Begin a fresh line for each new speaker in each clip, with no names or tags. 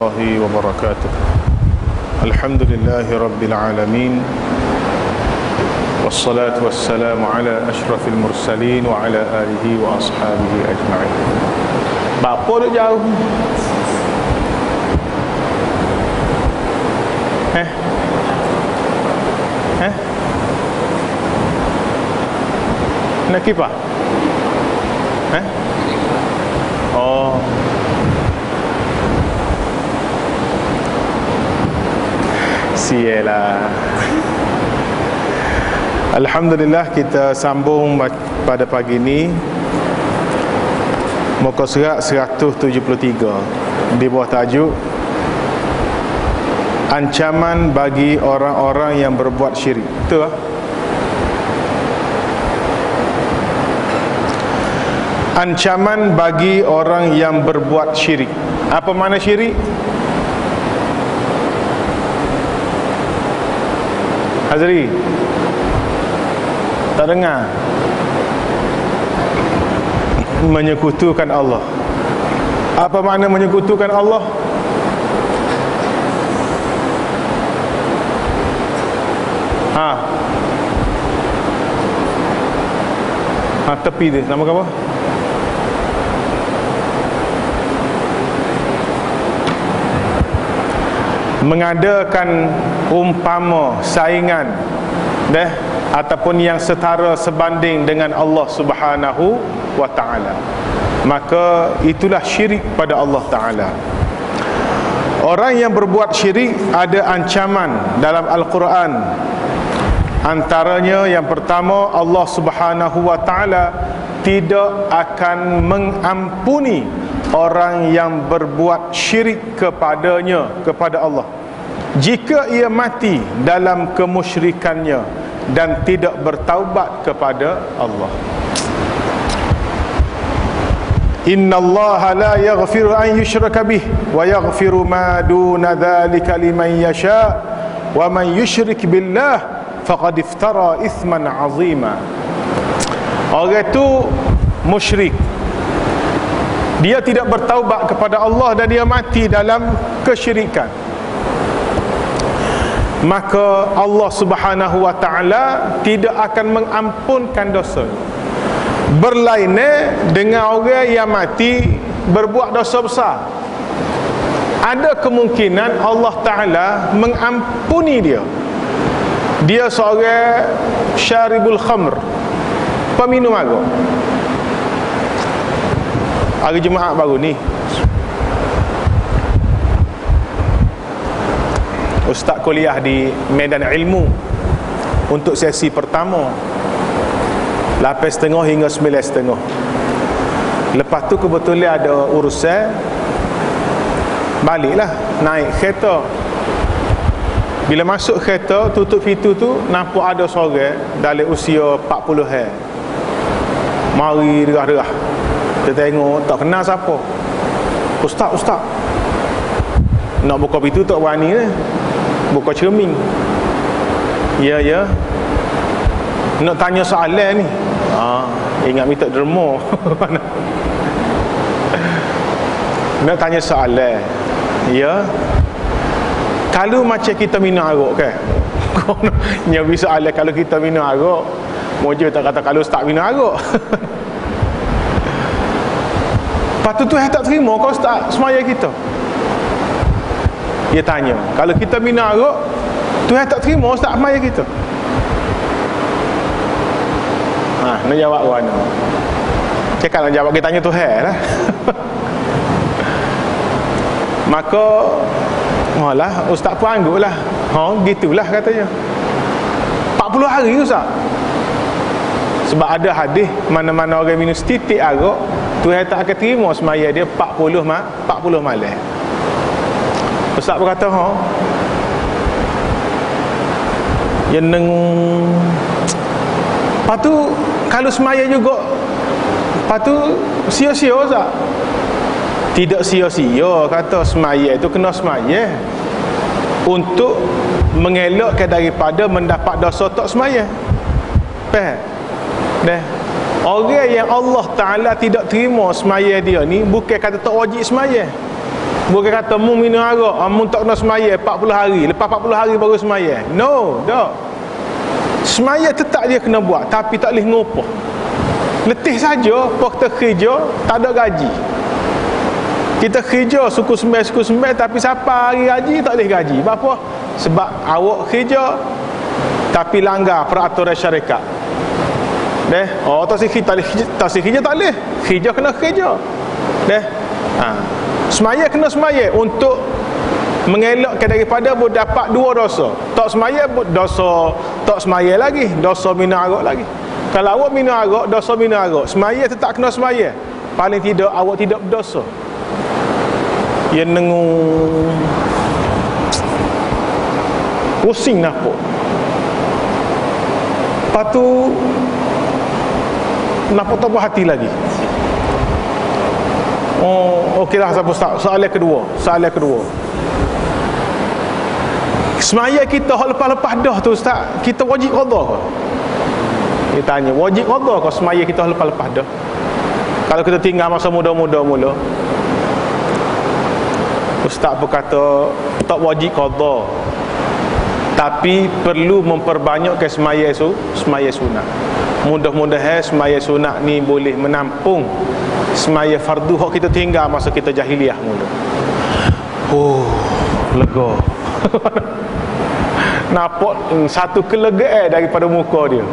الله وبركاته. الحمد لله رب العالمين والصلاة والسلام على أشرف المرسلين وعلى آله وأصحابه أجمعين. Bapa dia jauh Eh Eh Sielah Alhamdulillah kita sambung pada pagi ini. Muka surat 173 Di bawah tajuk Ancaman bagi orang-orang yang berbuat syirik. Betul lah Ancaman bagi orang yang berbuat syirik. Apa makna syirik? Hazri. Tak dengar? Menyekutukan Allah. Apa makna menyekutukan Allah? Ha. Ha tepi dia. Nama apa? Mengadakan umpama saingan deh ataupun yang setara sebanding dengan Allah Subhanahu wa taala. Maka itulah syirik pada Allah taala. Orang yang berbuat syirik ada ancaman dalam al-Quran. Antaranya yang pertama Allah Subhanahu wa taala tidak akan mengampuni orang yang berbuat syirik kepadanya kepada Allah. Jika ia mati dalam kemusyrikannya dan tidak bertaubat kepada Allah. Inna Allah la yaghfiru an yushraka bih wa yaghfiru ma duna dhalika liman yasha wa man yushrik billah faqad iftara ithman azima. Orang itu musyrik dia tidak bertaubat kepada Allah dan dia mati dalam kesyirikan. Maka Allah Subhanahu wa taala tidak akan mengampunkan dosa. Berlainan dengan orang yang mati berbuat dosa besar. Ada kemungkinan Allah taala mengampuni dia. Dia seorang syaribul khamr peminum arak hari Jumaat baru ni. Ustaz kuliah di Medan Ilmu. Untuk sesi pertama 8.30 hingga 9.30 lepas tu kebetulan ada urusan. Baliklah naik kereta. Bila masuk kereta tutup pintu tu nampak ada seorang dalam usia 40 hari. Mari derah-derah kita tengok tak kenal siapa? Ustaz ustaz. Nak buka pintu tak berani ni? Buka cermin. Ya ya. Nak tanya soalan ni? Ha, ingat minta derma. Nak tanya soalan? Ya. Kalau macam kita minum arak kan nyawi soalan kalau kita minum arak Mojo tak kata kalau ustaz minum arak Lepas tu Tuhan tak terima kau ustaz semaya kita. Dia tanya Kalau kita minum arak Tuhan tak terima ustaz semaya kita. Ha, nak jawab mana? Cakap nak jawab kita tanya Tuhan lah. Maka Malah ustaz pun angguk lah. Ha, gitulah katanya. 40 hari ustaz. Sebab ada hadis mana-mana orang minum setitik arak Tuhan tak akan terima semaya dia 40 ma 40 malam. Ustaz berkata, "Ha. Yang neng Lepas tu kalau semaya juga Lepas tu sia-sia Ustaz Tidak sia-sia kata semaya itu kena semaya Untuk mengelakkan daripada mendapat dosa tak semaya Faham? Dah. Orang yang Allah Ta'ala tidak terima semaya dia ni Bukan kata tak wajib semaya Bukan kata mu minum arak, ah, mu tak kena semaya 40 hari, lepas 40 hari baru semaya. No, tak. Semaya tetap dia kena buat, tapi tak boleh ngupah. Letih saja, apa kita kerja, tak ada gaji. Kita kerja suku sembilan, suku sembilan, tapi siapa hari gaji, tak boleh gaji. Kenapa? Sebab awak kerja, tapi langgar peraturan syarikat. Deh, oh tak sih tak boleh, kerja tak boleh. Kerja kena kerja. Deh. Ha. Semaya kena semaya untuk mengelakkan daripada dapat dua dosa. Tak semaya dosa tak semaya lagi, dosa minum arak lagi. Kalau awak minum arak, dosa minum arak. Semaya tetap kena semaya. Paling tidak awak tidak berdosa. Ya nengung pusing nampak. Lepas tu Nampak tak hati lagi Oh, okeylah siapa Ustaz. Soalan kedua, soalan kedua. Semaya kita hak lepas-lepas dah tu Ustaz, kita wajib qada ke? Dia tanya, wajib qada ke semaya kita lepas-lepas dah? Kalau kita tinggal masa muda-muda mula. Ustaz berkata, tak wajib qada. Tapi perlu memperbanyakkan semaya su, semaya sunat. Mudah-mudahan semaya sunat ni boleh menampung semaya fardu hak kita tinggal masa kita jahiliah mula. Oh, lega. Nampak satu kelegaan daripada muka dia.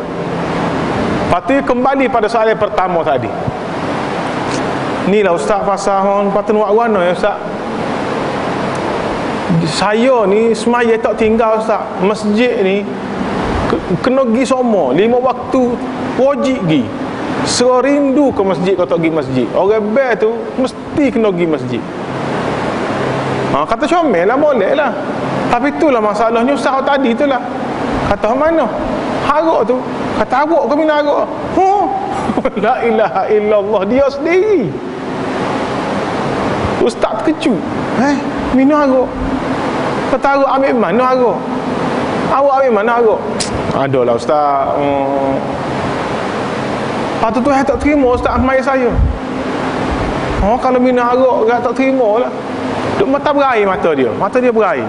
Lepas kembali pada soalan pertama tadi. Ni lah Ustaz pasal hon patut buat warna ya Ustaz. Saya ni semaya tak tinggal Ustaz. Masjid ni kena pergi semua. Lima waktu wajib pergi. Serah rindu ke masjid kau tak pergi masjid. Orang bel tu mesti kena pergi masjid. Ha, Kata comel lah boleh lah. Tapi itulah masalahnya Ustaz tadi tu lah. Kata mana? Haruk tu. Kata haruk ke minum haruk huh? La ilaha illallah Dia sendiri Ustaz terkejut. Eh? Minum haruk. Kata haruk ambil mana haruk. Awak ambil mana haruk. Adalah Ustaz. Hmm. Lepas tu Tuhan tak terima Ustaz Ahmad saya Oh kalau minum arak Dia tak terima lah. Duk mata berair mata dia. Mata dia berair.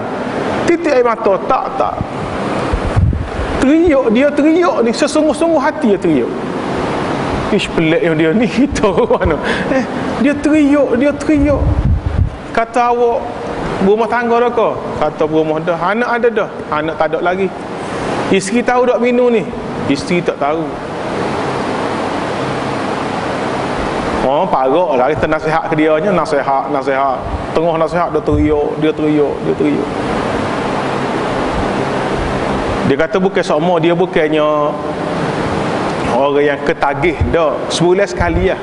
Titik air mata Tak tak. Teriuk dia teriuk ni. Sesungguh-sungguh hati dia teriuk. Ish pelik yang dia ni Kita mana eh, Dia teriuk Dia teriuk Kata awak Berumah tangga ke? Kata berumah dah. Anak ada dah. Anak tak ada lagi. Isteri tahu tak minum ni? Isteri tak tahu. Oh, parok lah. Kita nasihat ke dia nya nasihat, nasihat. Tengah nasihat dia teriuk, dia teriuk, dia teriuk. Dia kata bukan semua dia bukannya orang yang ketagih dah. Sebulan sekali lah.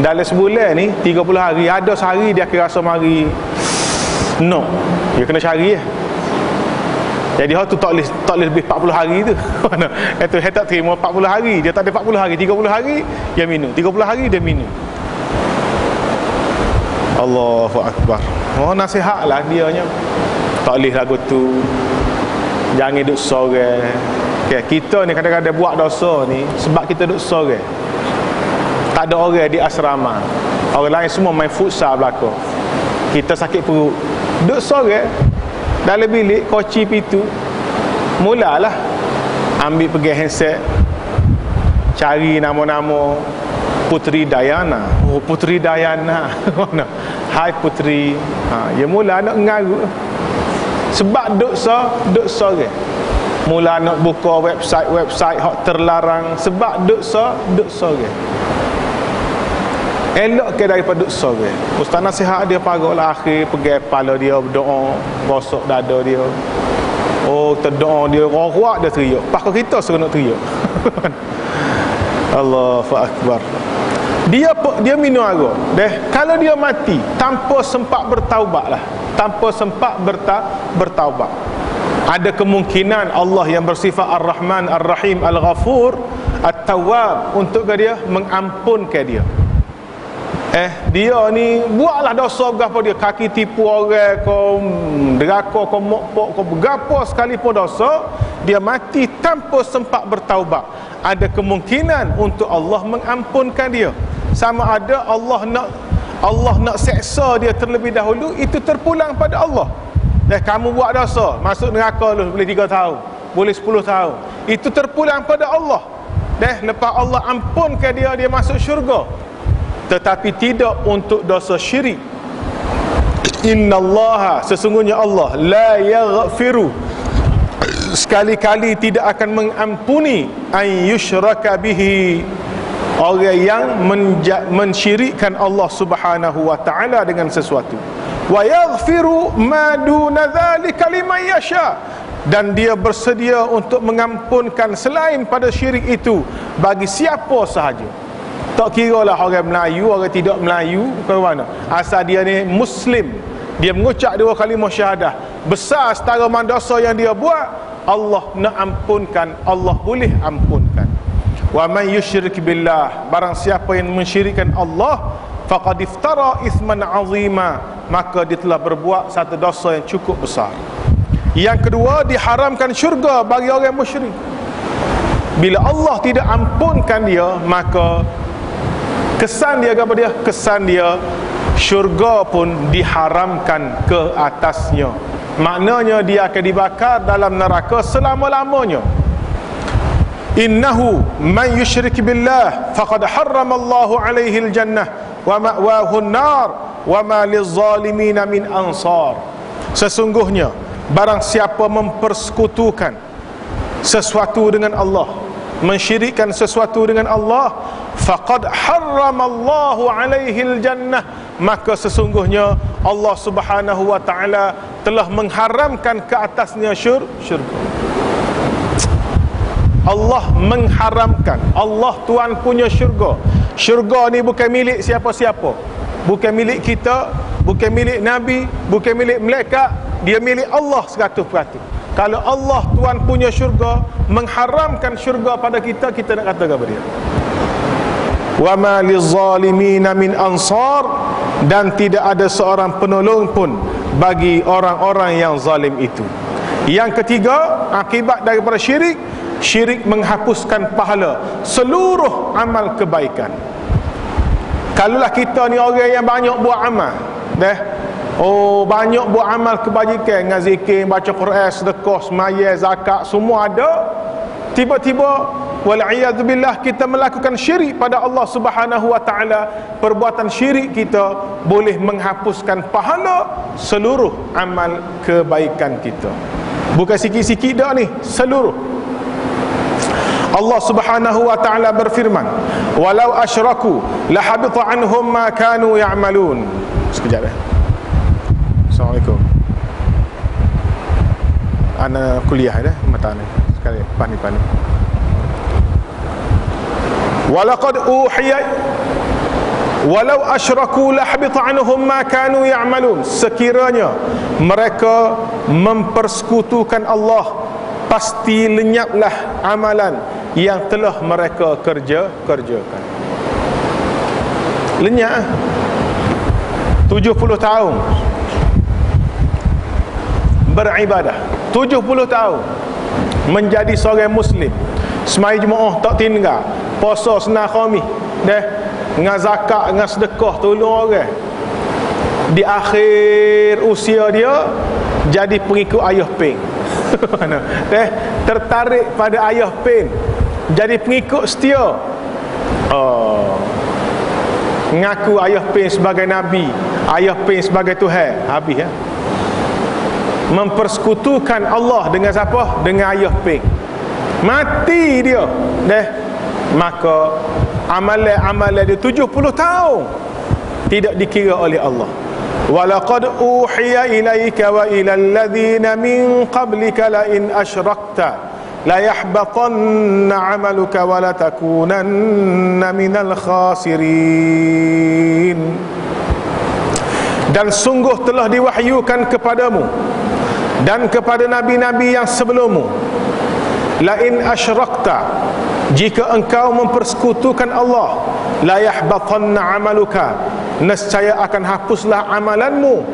Dalam sebulan ni 30 hari ada sehari dia akan rasa mari no. Dia kena cari ya. Jadi hak tu tak boleh tak boleh lebih 40 hari tu. Mana? Itu dia tak terima 40 hari, dia tak ada 40 hari, 30 hari dia minum. 30 hari dia minum. Allahu akbar. Oh nasihatlah dia nya. Tak boleh lagu tu. Jangan duduk sore. Okay, kita ni kadang-kadang buat dosa ni sebab kita duduk sore. Tak ada orang di asrama. Orang lain semua main futsal belakang. Kita sakit perut. Duduk sore dalam bilik koci pintu. Mulalah. Ambil pergi handset. Cari nama-nama Putri Dayana. Oh Putri Dayana. Mana hai Putri. Ha ya mula nak ngaru sebab duk so duk so ke mula nak buka website-website hak terlarang. Sebab duk so duk so ke Elok ke daripada dosa ke Ustaz nasihat dia lah akhir Pergi kepala dia berdoa Gosok dada dia. Oh terdoa dia Roh-roh dia teriak. Pakar kita suruh nak teriak. Allahu Akbar. Dia dia minum arak deh kalau dia mati tanpa sempat bertaubat lah. Tanpa sempat berta, bertaubat. Ada kemungkinan Allah yang bersifat Ar-Rahman Ar-Rahim Al-Ghafur At-Tawwab untuk dia mengampunkan dia Eh? Dia ni buatlah dosa gapo dia. Kaki tipu orang kau deraka kau mokpok kau gapo sekalipun dosa dia mati tanpa sempat bertaubat. Ada kemungkinan untuk Allah mengampunkan dia. Sama ada Allah nak Allah nak seksa dia terlebih dahulu itu terpulang pada Allah. Dan kamu buat dosa masuk neraka lu boleh 3 tahun boleh 10 tahun. Itu terpulang pada Allah. Deh lepas Allah ampunkan dia dia masuk syurga tetapi tidak untuk dosa syirik. Innallaha sesungguhnya Allah la yaghfiru. Sekali-kali tidak akan mengampuni ay yushraka bihi. Orang yang menja- mensyirikkan Allah Subhanahu wa taala dengan sesuatu. Wa yaghfiru ma duna dzalika liman yasha. Dan dia bersedia untuk mengampunkan selain pada syirik itu bagi siapa sahaja tak kira lah orang Melayu orang tidak Melayu ke mana. Asal dia ni muslim. Dia mengucap dua kalimah syahadah. Besar setara mandasa yang dia buat Allah nak ampunkan. Allah boleh ampunkan. Wa man yusyrik billah barang siapa yang mensyirikkan Allah faqad iftara ithman azima maka dia telah berbuat satu dosa yang cukup besar. Yang kedua diharamkan syurga bagi orang musyrik. Bila Allah tidak ampunkan dia maka kesan dia kepada dia? Kesan dia syurga pun diharamkan ke atasnya. Maknanya dia akan dibakar dalam neraka selama-lamanya. Innahu man yushrik billah faqad harrama Allahu alaihi aljannah wa ma'wahu an-nar wa ma lizzalimin min ansar. Sesungguhnya barang siapa mempersekutukan sesuatu dengan Allah mensyirikkan sesuatu dengan Allah faqad harrama Allahu alaihi aljannah maka sesungguhnya Allah Subhanahu wa taala telah mengharamkan ke atasnya syur syurga. Allah mengharamkan. Allah Tuhan punya syurga. Syurga ni bukan milik siapa-siapa. Bukan milik kita bukan milik Nabi bukan milik malaikat. Dia milik Allah 100% kalau Allah Tuhan punya syurga mengharamkan syurga pada kita kita nak kata kepada dia? Wa ma lizalimin min ansar. Dan tidak ada seorang penolong pun bagi orang-orang yang zalim itu. Yang ketiga akibat daripada syirik syirik menghapuskan pahala seluruh amal kebaikan. Kalaulah kita ni orang yang banyak buat amal deh oh banyak buat amal kebajikan dengan zikir baca Quran sedekah semaya zakat semua ada tiba-tiba wal'iyadzubillah kita melakukan syirik pada Allah Subhanahu wa taala perbuatan syirik kita boleh menghapuskan pahala seluruh amal kebaikan kita bukan sikit-sikit dah ni seluruh Allah Subhanahu wa taala berfirman, "Walau asyraku lahabita anhum ma kanu ya'malun." Sekejap eh. Assalamualaikum. Ana kuliah dah mata ni. Sekali pani pani. Walaqad uhiya Walau asyraku lahabita anhum ma kanu ya'malun. Sekiranya mereka mempersekutukan Allah, pasti lenyaplah amalan yang telah mereka kerja kerjakan lenyap 70 tahun beribadah. 70 tahun menjadi seorang muslim. Semai jemaah tak tinggal. Puasa senah khamis deh dengan zakat dengan sedekah tolong orang. Di akhir usia dia jadi pengikut ayah mana teh tertarik pada ayah pin jadi pengikut setia. Oh. Ngaku ayah pin sebagai nabi ayah pin sebagai tuhan. Habis ya mempersekutukan Allah dengan siapa? Dengan ayah ping. Mati dia. Deh. Maka amalan-amalan dia 70 tahun tidak dikira oleh Allah. Walaqad uhiya ilaika wa ila alladhina min qablika la in asyrakta la yahbatanna 'amaluka wa la takunanna minal khasirin. Dan sungguh telah diwahyukan kepadamu dan kepada nabi-nabi yang sebelummu lain asyrakta jika engkau mempersekutukan Allah la yahbatanna amaluka nescaya akan hapuslah amalanmu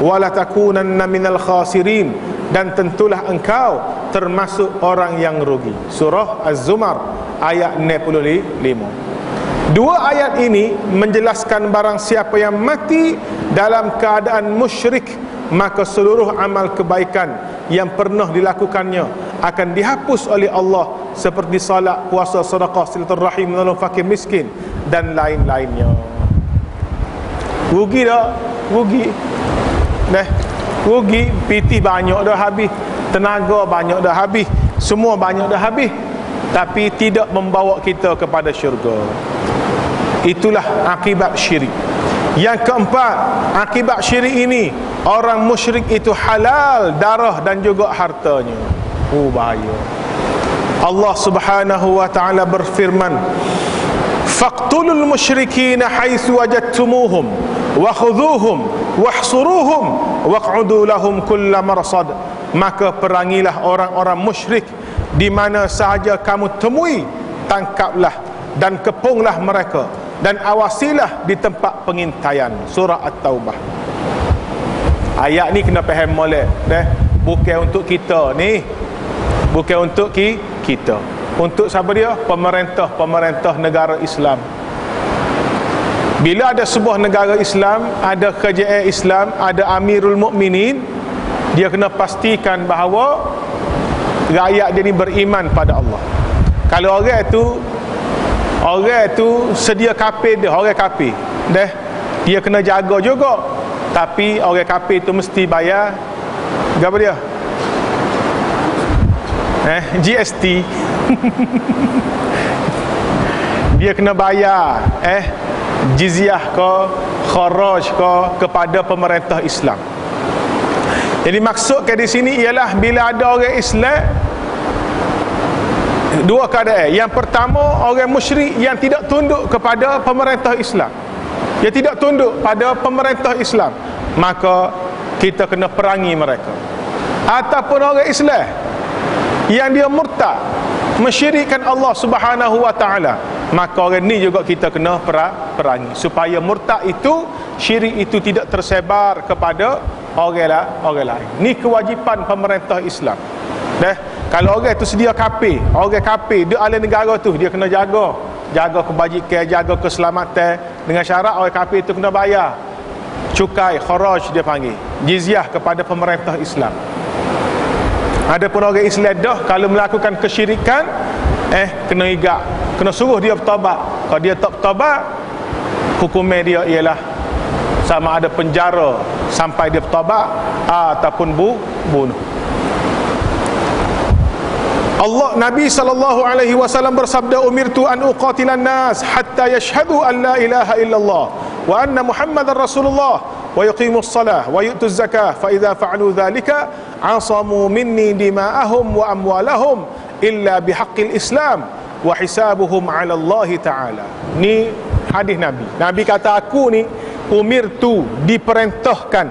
wala takunanna minal khasirin. Dan tentulah engkau termasuk orang yang rugi. Surah az-zumar ayat 65 Dua ayat ini menjelaskan barang siapa yang mati dalam keadaan musyrik maka seluruh amal kebaikan yang pernah dilakukannya akan dihapus oleh Allah seperti salat, puasa, sedekah, silaturahim, menolong fakir miskin dan lain-lainnya. Rugi tak? Rugi. Deh. Rugi, piti banyak dah habis. Tenaga banyak dah habis. Semua banyak dah habis. Tapi tidak membawa kita kepada syurga. Itulah akibat syirik. Yang keempat, akibat syirik ini orang musyrik itu halal darah dan juga hartanya. Oh bahaya. Allah Subhanahu wa taala berfirman, "Faqtulul musyrikin haitsu wajadtumuhum wa khudhuhum wahsuruhum waq'udu lahum kulla marsad." Maka perangilah orang-orang musyrik di mana sahaja kamu temui, tangkaplah dan kepunglah mereka dan awasilah di tempat pengintaian surah at-taubah. Ayat ni kena faham molek deh bukan untuk kita ni. Bukan untuk ki kita. Untuk siapa dia? Pemerintah-pemerintah negara Islam. Bila ada sebuah negara Islam ada kerajaan Islam ada Amirul Mukminin dia kena pastikan bahawa rakyat dia ni beriman pada Allah. Kalau orang tu Orang tu sedia kafir dia, orang kafir. Deh. Dia kena jaga juga. Tapi orang kafir tu mesti bayar berapa dia? Eh, GST. dia kena bayar eh jizyah ke kharaj ke kepada pemerintah Islam. Jadi maksud ke di sini ialah bila ada orang Islam dua keadaan. Yang pertama orang musyrik yang tidak tunduk kepada pemerintah Islam. Yang tidak tunduk pada pemerintah Islam. Maka kita kena perangi mereka. Ataupun orang Islam yang dia murtad mensyirikkan Allah Subhanahu wa taala maka orang ni juga kita kena perangi. Supaya murtad itu syirik itu tidak tersebar kepada orang lain orang lain. Ni kewajipan pemerintah Islam. Deh, kalau orang tu sedia kapi, orang kapi dia ahli negara tu dia kena jaga, jaga kebajikan, jaga keselamatan dengan syarat orang kapi itu kena bayar cukai kharaj dia panggil jizyah kepada pemerintah Islam. Ada pun orang Islam dah kalau melakukan kesyirikan eh kena igak, kena suruh dia bertaubat. Kalau dia tak bertaubat hukumnya dia ialah sama ada penjara sampai dia bertaubat ataupun bu bunuh. Allah Nabi sallallahu alaihi wasallam bersabda umirtu an uqatilan nas hatta yashhadu an la ilaha illallah wa anna muhammadar rasulullah wa yuqimus salah wa yu'tuz zakah fa idza fa'alu dhalika asamu minni dima'ahum wa amwalahum illa bihaqqil islam wa hisabuhum 'ala Allah taala. Ni hadis nabi. Nabi kata aku ni umirtu diperintahkan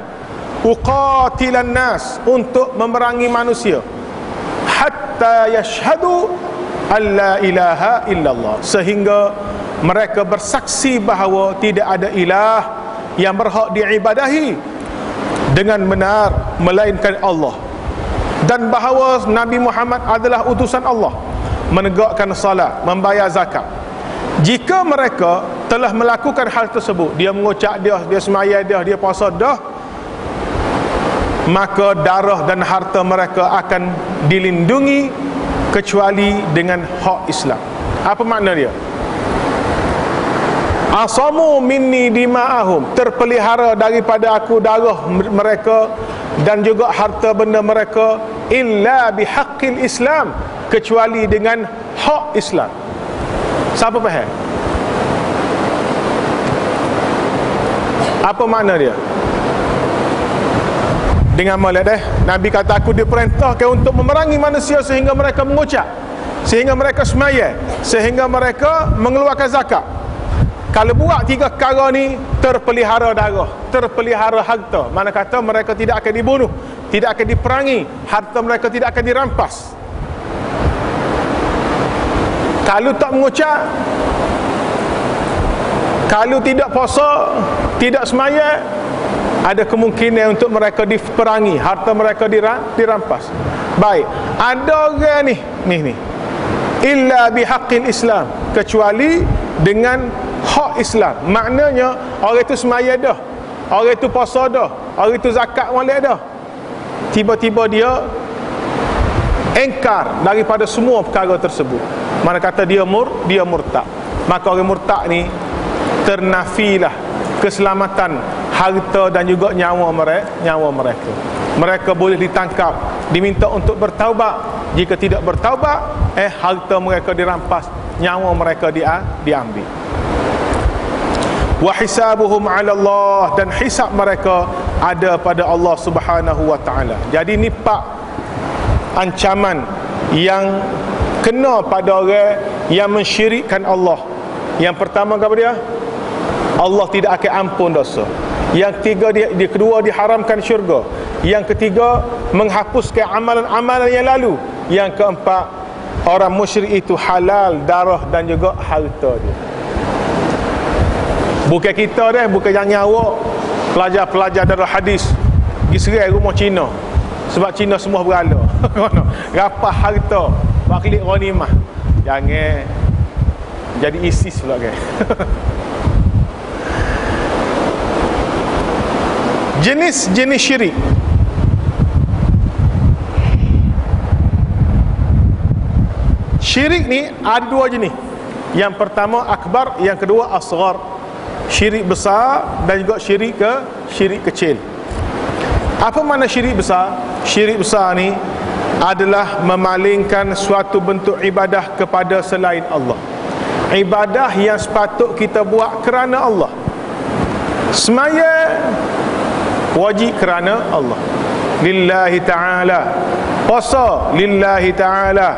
uqatilan nas untuk memerangi manusia hatta yashhadu alla ilaha illallah. Sehingga mereka bersaksi bahawa tidak ada ilah yang berhak diibadahi dengan benar melainkan Allah. Dan bahawa Nabi Muhammad adalah utusan Allah. Menegakkan salat membayar zakat. Jika mereka telah melakukan hal tersebut dia mengucap dia dia semaya dia dia puasa dah maka darah dan harta mereka akan dilindungi kecuali dengan hak Islam. Apa makna dia? Asamu minni dima'ahum terpelihara daripada aku darah mereka dan juga harta benda mereka illa bihaqqil Islam kecuali dengan hak Islam. Siapa faham? Apa makna dia? Dengan molek deh Nabi kata aku diperintahkan untuk memerangi manusia sehingga mereka mengucap sehingga mereka semaya sehingga mereka mengeluarkan zakat. Kalau buat tiga perkara ni terpelihara darah terpelihara harta. Mana kata mereka tidak akan dibunuh tidak akan diperangi harta mereka tidak akan dirampas. Kalau tak mengucap kalau tidak puasa tidak semaya ada kemungkinan untuk mereka diperangi. Harta mereka dirampas. Baik. Ada orang ni ni ni. Illa bihaqqil islam. Kecuali dengan hak Islam. Maknanya orang itu semaya dah. Orang itu puasa dah. Orang itu zakat molek dah. Tiba-tiba dia engkar daripada semua perkara tersebut. Mana kata dia mur dia murtad. Maka orang murtad ni ternafilah keselamatan harta dan juga nyawa mereka nyawa mereka. Mereka boleh ditangkap diminta untuk bertaubat. Jika tidak bertaubat eh harta mereka dirampas nyawa mereka dia diambil. Wa hisabuhum 'ala Allah dan hisab mereka ada pada Allah Subhanahu wa taala. Jadi ni pak ancaman yang kena pada orang yang mensyirikkan Allah. Yang pertama kepada dia Allah tidak akan ampun dosa. Yang ketiga dia, dia kedua diharamkan syurga. Yang ketiga menghapuskan amalan-amalan yang lalu. Yang keempat orang musyrik itu halal darah dan juga harta dia. Bukan kita dah bukan yang nyawa. Pelajar-pelajar darah hadis. Pergi serai rumah Cina. Sebab Cina semua berala rapah harta. Wakil ghanimah jangan. Jadi ISIS pula kan jenis-jenis syirik. Syirik ni ada dua jenis. Yang pertama akbar yang kedua asghar. Syirik besar dan juga syirik ke syirik kecil. Apa makna syirik besar? Syirik besar ni adalah memalingkan suatu bentuk ibadah kepada selain Allah. Ibadah yang sepatut kita buat kerana Allah. Semaya wajib kerana Allah. Lillahi ta'ala. Puasa lillahi ta'ala.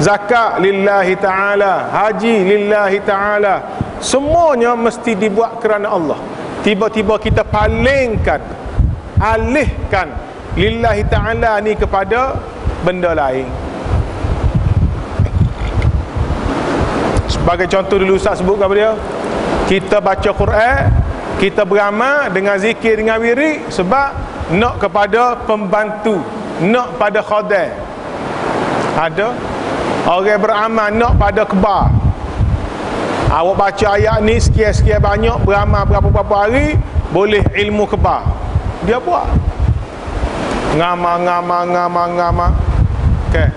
Zakat lillahi ta'ala. Haji lillahi ta'ala. Semuanya mesti dibuat kerana Allah. Tiba-tiba kita palingkan alihkan lillahi ta'ala ni kepada benda lain. Sebagai contoh dulu Ustaz sebut kepada dia? Kita baca Quran kita beramal dengan zikir dengan wirid sebab nak kepada pembantu nak pada khadah ada? Orang beramal nak pada kebar awak baca ayat ni sekian-sekian banyak beramal berapa-berapa hari boleh ilmu kebar dia buat. Ngama ngama ngama ngama okey.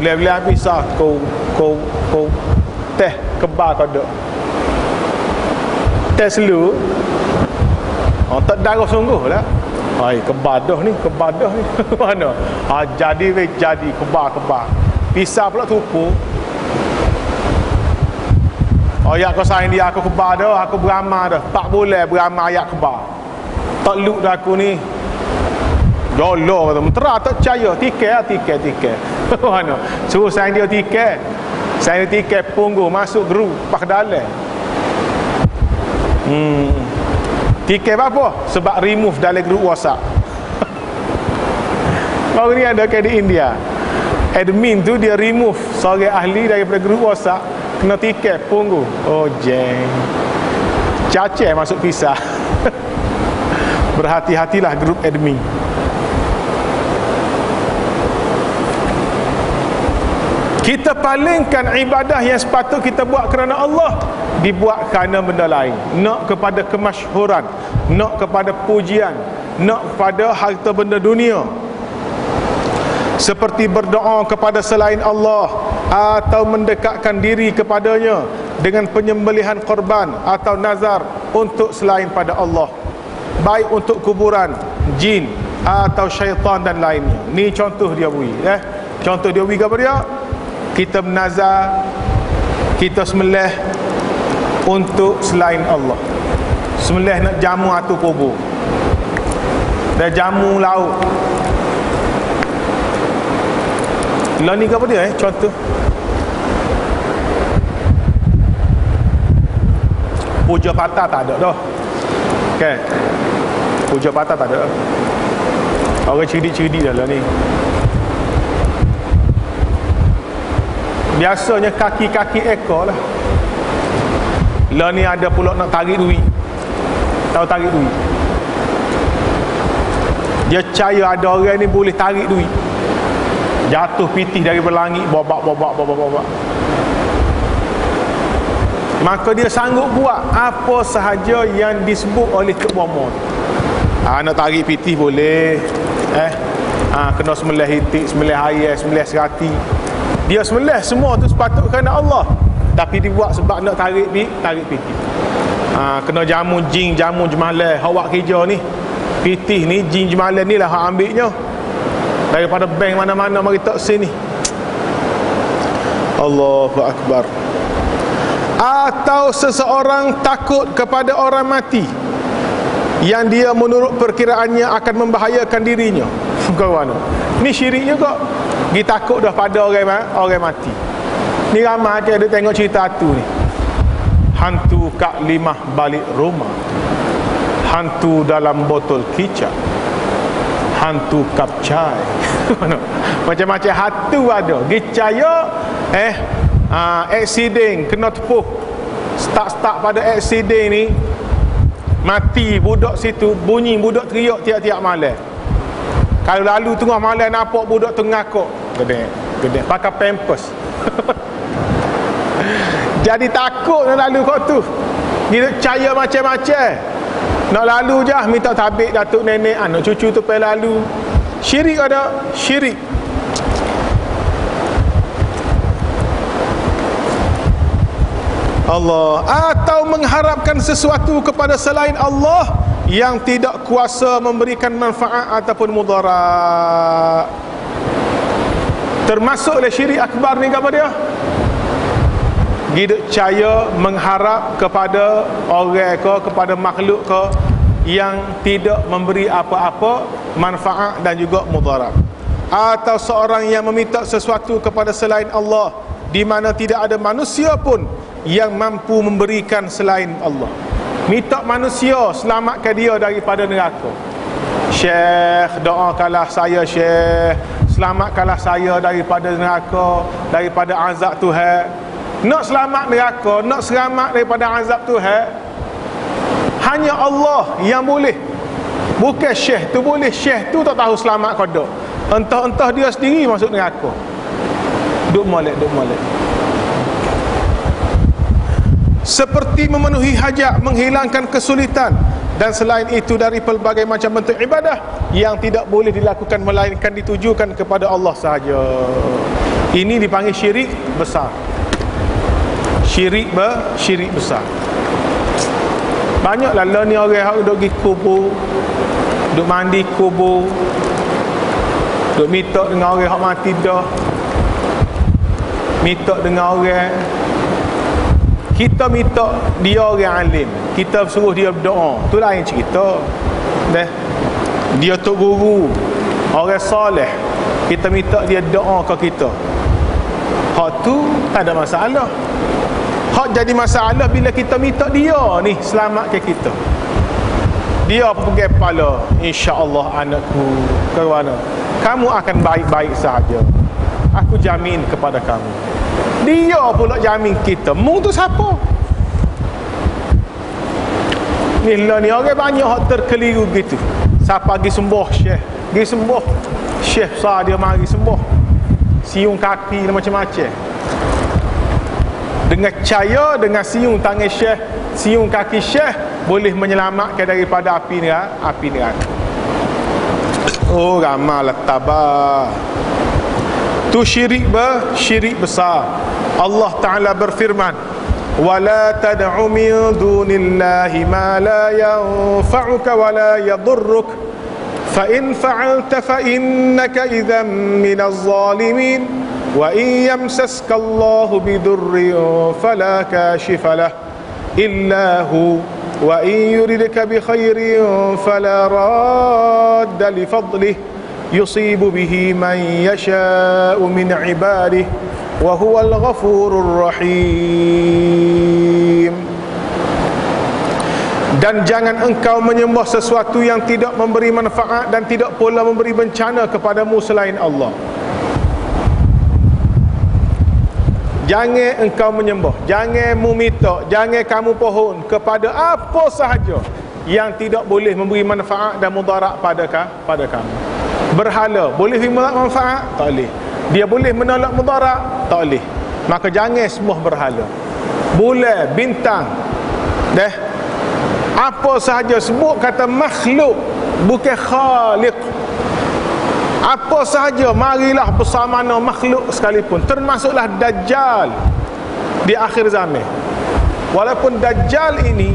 Bila-bila bisa kau kau kau. Teh kebar kau dok test lu. Oh, tak darah sungguh lah. Hai, kebadah ni, kebadah ni. Mana? Ha, jadi weh, jadi, kebar, kebar. Pisah pula tupu. Oh, ya kau sayang dia, aku kebar dah. Aku beramal dah. Tak boleh beramal ayat kebar. Tak look dah aku ni. Dolo kata, mentera tak percaya. Tiket lah, tiket, tiket. Mana? Suruh sayang dia tiket. Sayang dia tiket, punggu, masuk grup Pak dalam Hmm. Tiket apa? Sebab remove dalam grup WhatsApp. Baru ni ada ke di India. Admin tu dia remove seorang ahli daripada grup WhatsApp kena tiket punggu. Oh jeng. Cacah masuk pisah. Berhati-hatilah grup admin. Kita palingkan ibadah yang sepatut kita buat kerana Allah dibuat kerana benda lain. Nak kepada kemasyhuran nak kepada pujian nak kepada harta benda dunia. Seperti berdoa kepada selain Allah atau mendekatkan diri kepadanya dengan penyembelihan korban atau nazar untuk selain pada Allah. Baik untuk kuburan jin atau syaitan dan lainnya. Ni contoh dia bui eh? Contoh dia bui kepada dia? Kita menazar kita sembelih untuk selain Allah. Sembelih nak jamu atau kubur dan jamu laut lah ni apa dia eh contoh. Puja patah tak ada dah. Kan puja patah tak ada. Orang cerdik-cerdik dah lah ni. Biasanya kaki-kaki ekor lah lah ni ada pula nak tarik duit. Tahu tarik duit? Dia percaya ada orang ni boleh tarik duit. Jatuh pitih dari berlangit bobak bobak bobak bobak maka dia sanggup buat apa sahaja yang disebut oleh kebomo ha, nak tarik piti boleh. Eh? Ha, kena sembelih hitik sembelih ayah sembelih serati. Dia sembelih semua tu sepatut kerana Allah tapi dibuat sebab nak tarik pi tarik piti. Ha, kena jamu jing jamu jemalah awak kerja ni pitih ni jing jemalah ni lah hak ambilnya daripada bank mana-mana mari tak sini. Allahu Akbar. Atau seseorang takut kepada orang mati yang dia menurut perkiraannya akan membahayakan dirinya. Kau mana ni syirik juga dia takut dah pada orang orang mati ni ramai je ada tengok cerita tu ni. Hantu kak limah balik rumah. Hantu dalam botol kicap. Hantu kapcai macam-macam hantu ada. Gicaya eh uh, accident kena tepuh. Start-start pada accident ni mati budak situ bunyi budak teriak tiap-tiap malam. Kalau lalu tengah malam nampak budak tengah kok. Gede gede. Pakai pampers jadi takut nak lalu kau tu dia percaya macam-macam. Nak lalu je minta tabik datuk nenek. Anak cucu tu pergi lalu. Syirik ada syirik. Allah. Atau mengharapkan sesuatu kepada selain Allah yang tidak kuasa memberikan manfaat ataupun mudarat. Termasuk oleh syirik akbar ni apa dia hidup caya mengharap kepada orang ke kepada makhluk ke yang tidak memberi apa-apa manfaat dan juga mudarat. Atau seorang yang meminta sesuatu kepada selain Allah di mana tidak ada manusia pun yang mampu memberikan selain Allah. Minta manusia selamatkan dia daripada neraka. Syekh doakanlah saya Syekh. Selamatkanlah saya daripada neraka daripada azab Tuhan nak selamat neraka nak selamat daripada azab Tuhan hanya Allah yang boleh. Bukan Syekh tu boleh Syekh tu tak tahu selamat kau entah-entah dia sendiri masuk neraka duk molek duk molek. Seperti memenuhi hajat menghilangkan kesulitan dan selain itu dari pelbagai macam bentuk ibadah yang tidak boleh dilakukan melainkan ditujukan kepada Allah sahaja. Ini dipanggil syirik besar syirik ber syirik besar. Banyaklah lah ni orang yang duduk pergi kubur duduk mandi kubur duduk minta dengan orang yang mati dah minta dengan orang. Kita minta dia orang alim. Kita suruh dia berdoa. Tu lain cerita. Deh. Dia tok guru. Orang soleh. Kita minta dia doa ke kita. Hak tu tak ada masalah hak jadi masalah bila kita minta dia. Ni selamatkan kita? Dia pergi kepala insya-Allah anakku ke kamu akan baik-baik saja aku jamin kepada kamu. Dia pula jamin kita. Mu tu siapa? Ni lah ni orang banyak hak terkeliru gitu. Siapa pergi sembuh syekh? Pergi sembuh. Syekh sah dia mari sembuh. Siung kaki macam-macam dengan cahaya dengan siung tangan syekh siung kaki syekh boleh menyelamatkan daripada api ni api ni oh ramal tabah. Tu syirik ber syirik besar. Allah taala berfirman wala tad'u min dunillahi ma la yanfa'uka wa la yadurruk. Fa in fa'alta fa innaka idhan minaz zalimin wa in yamsaska Allah bidurrin fala kashifa lah illa hu wa in yuridka bi khairin fala radda li fadlihi يصيب به من يشاء من عباده وهو الغفور الرحيم dan jangan engkau menyembah sesuatu yang tidak memberi manfaat dan tidak pula memberi bencana kepadamu selain Allah Jangan engkau menyembah. Jangan meminta jangan kamu pohon kepada apa sahaja yang tidak boleh memberi manfaat dan mudarat pada pada kamu. Berhala boleh menolak manfaat tak boleh. Dia boleh menolak mudarat? Tak boleh. Maka jangan semua berhala. Bulan bintang deh. Apa sahaja sebut kata makhluk bukan khaliq apa sahaja marilah bersama makhluk sekalipun termasuklah dajjal di akhir zaman. Walaupun dajjal ini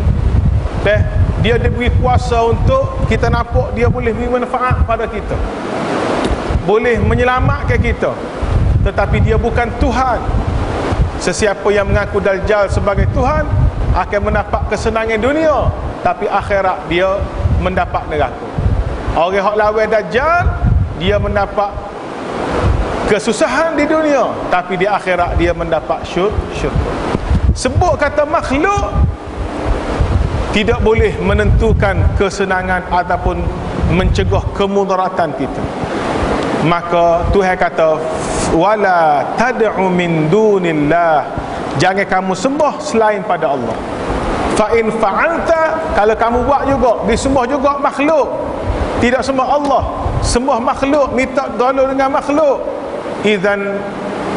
deh dia diberi kuasa untuk kita nampak dia boleh beri manfaat pada kita. Boleh menyelamatkan kita. Tetapi dia bukan Tuhan. Sesiapa yang mengaku dajjal sebagai Tuhan akan mendapat kesenangan dunia. Tapi akhirat dia mendapat neraka. Orang yang lawan dajjal dia mendapat kesusahan di dunia tapi di akhirat dia mendapat syur syurga. Sebut kata makhluk tidak boleh menentukan kesenangan ataupun mencegah kemudaratan kita. Maka Tuhan kata wala tad'u min dunillah. Jangan kamu sembah selain pada Allah. Fa in fa'alta kalau kamu buat juga disembah juga makhluk. Tidak sembah Allah sembah makhluk minta tolong dengan makhluk. Idzan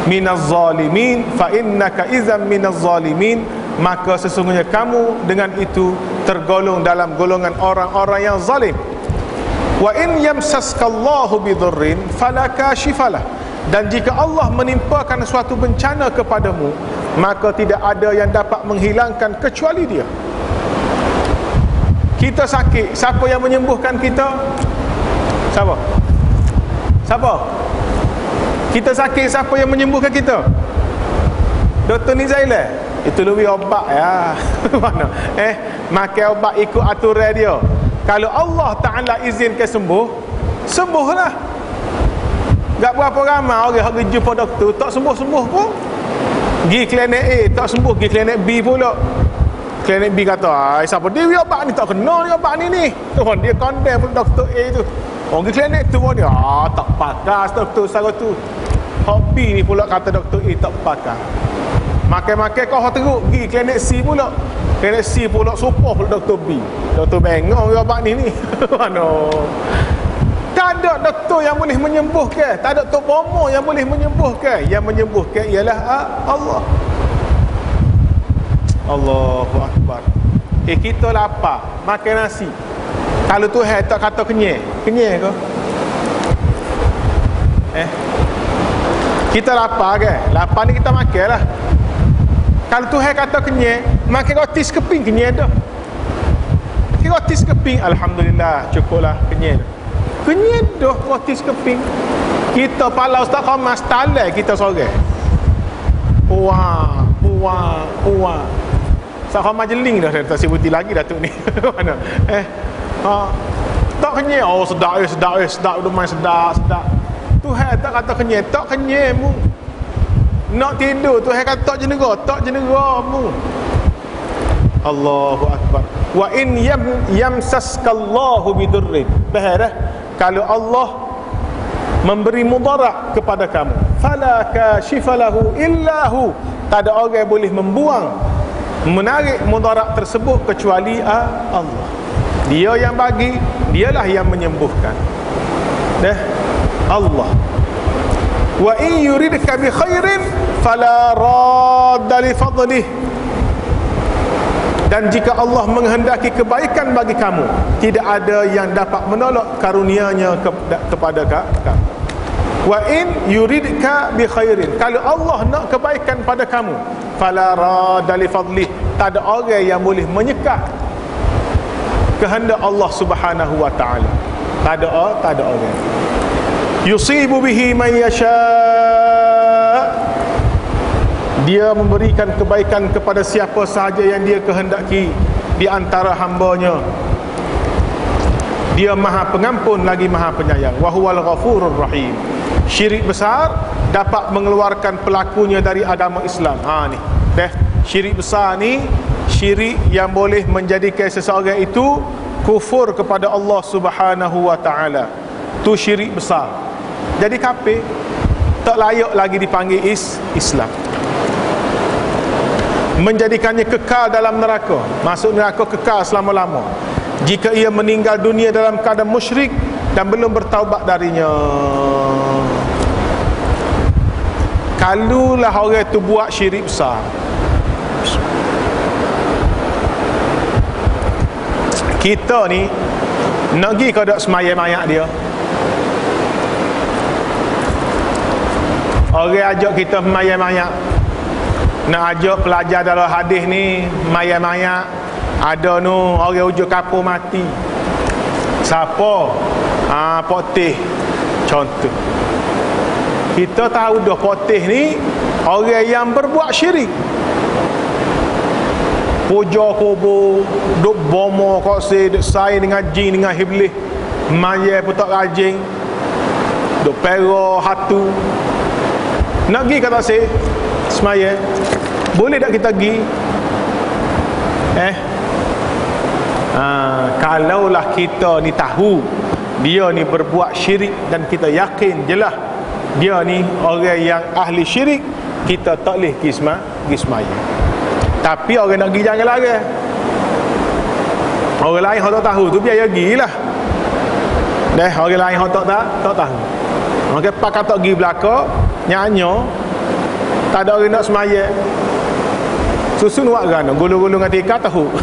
minaz zalimin fa innaka idzan minaz zalimin. Maka sesungguhnya kamu dengan itu tergolong dalam golongan orang-orang yang zalim. Wa in yamsaskallahu bidurrin fala kashifalah. Dan jika Allah menimpakan suatu bencana kepadamu maka tidak ada yang dapat menghilangkan kecuali dia. Kita sakit siapa yang menyembuhkan kita siapa? Siapa? Kita sakit siapa yang menyembuhkan kita? Dr. Nizaila. Itu lebih obat ya. Mana? Eh makan obat ikut aturan dia. Kalau Allah Ta'ala izinkan sembuh sembuhlah. Tak berapa ramai orang yang jumpa doktor tak sembuh-sembuh pun. Gi klinik A tak sembuh Gi klinik B pula. Klinik B kata ah, Siapa dia obat ni tak kena ni obat ni ni. Tuhan dia condemn doktor A tu Orang pergi klinik tu pun dia ah, Tak pakas doktor sara tu. Hobi ni pula kata doktor A tak pakas Makan-makan kau teruk Gi klinik C pula. Klinik C pula supoh pula doktor B. Doktor bengong dia obat ni ni. Mana? Tak ada doktor yang boleh menyembuhkan. Tak ada tok bomo yang boleh menyembuhkan. Yang menyembuhkan ialah Allah. Allahu akbar. Eh kita lapar. Makan nasi kalau Tuhan tak kata kenyang kenyang ke? Eh? Kita lapar ke? Lapar ni kita makan lah. Kalau Tuhan kata kenyang makan roti sekeping kenyang dah roti sekeping Alhamdulillah cukuplah kenyang dah kenyedoh roti sekeping kita pala ustaz khamas talai kita sore wah wah wah ustaz khamas jeling dah tak sebuti lagi datuk ni. Mana? Eh ha? Tak kenyek oh sedap eh sedap eh sedap. Udah main sedap sedap. Tuhan tak kata kenyek tak kenyek mu. Nak tidur Tuhan kata tak jenera tak jenera mu. Allahu Akbar. Wa in yam yamsaskallahu bidurrin bahara kalau Allah memberi mudarat kepada kamu fala kashifalahu illahu tak ada orang yang boleh membuang menarik mudarat tersebut kecuali Allah dia yang bagi dialah yang menyembuhkan. Dah Allah. Wa in yuridka bi khairin fala radda li fadlihi dan jika Allah menghendaki kebaikan bagi kamu tidak ada yang dapat menolak karunia-Nya ke, kepada kamu wa in yuridka bi khairin kalau Allah nak kebaikan pada kamu fala radali fadli tak ada orang yang boleh menyekah kehendak Allah Subhanahu wa taala. Tak ada tak ada orang yusibu bihi man yasha. Dia memberikan kebaikan kepada siapa sahaja yang dia kehendaki di antara hambanya. Dia maha pengampun lagi maha penyayang. Wahuwal ghafurur rahim. Syirik besar dapat mengeluarkan pelakunya dari agama Islam. Ha ni. Deh syirik besar ni syirik yang boleh menjadikan seseorang itu kufur kepada Allah Subhanahu wa taala. Tu syirik besar. Jadi kafir tak layak lagi dipanggil is Islam. Menjadikannya kekal dalam neraka. Masuk neraka kekal selama-lama. Jika ia meninggal dunia dalam keadaan musyrik dan belum bertaubat darinya. Kalulah orang itu buat syirik besar kita ni nak pergi ke dak semaya mayak dia. Orang ajak kita semaya mayak nak ajak pelajar dalam hadis ni maya mayak ada nu orang ujuk kapur mati. Siapa? Ah ha, potih contoh. Kita tahu dah potih ni orang yang berbuat syirik puja kubur duk bomo kok duk sai dengan jin dengan iblis pun tak rajin. Duk pero hatu. Nak pergi kata se semaya boleh tak kita pergi eh? Ha, kalaulah kita ni tahu dia ni berbuat syirik dan kita yakin jelas dia ni orang yang ahli syirik kita tak boleh pergi semaya tapi orang nak pergi jangan lari orang lain yang tak tahu tu biar pergi lah Deh, orang lain yang tak, tak, tak tahu. Okey, pak kata pergi belakang nyanyo. Tak ada orang nak semaya. Susun wak gana gulu-gulu dengan tika tahu.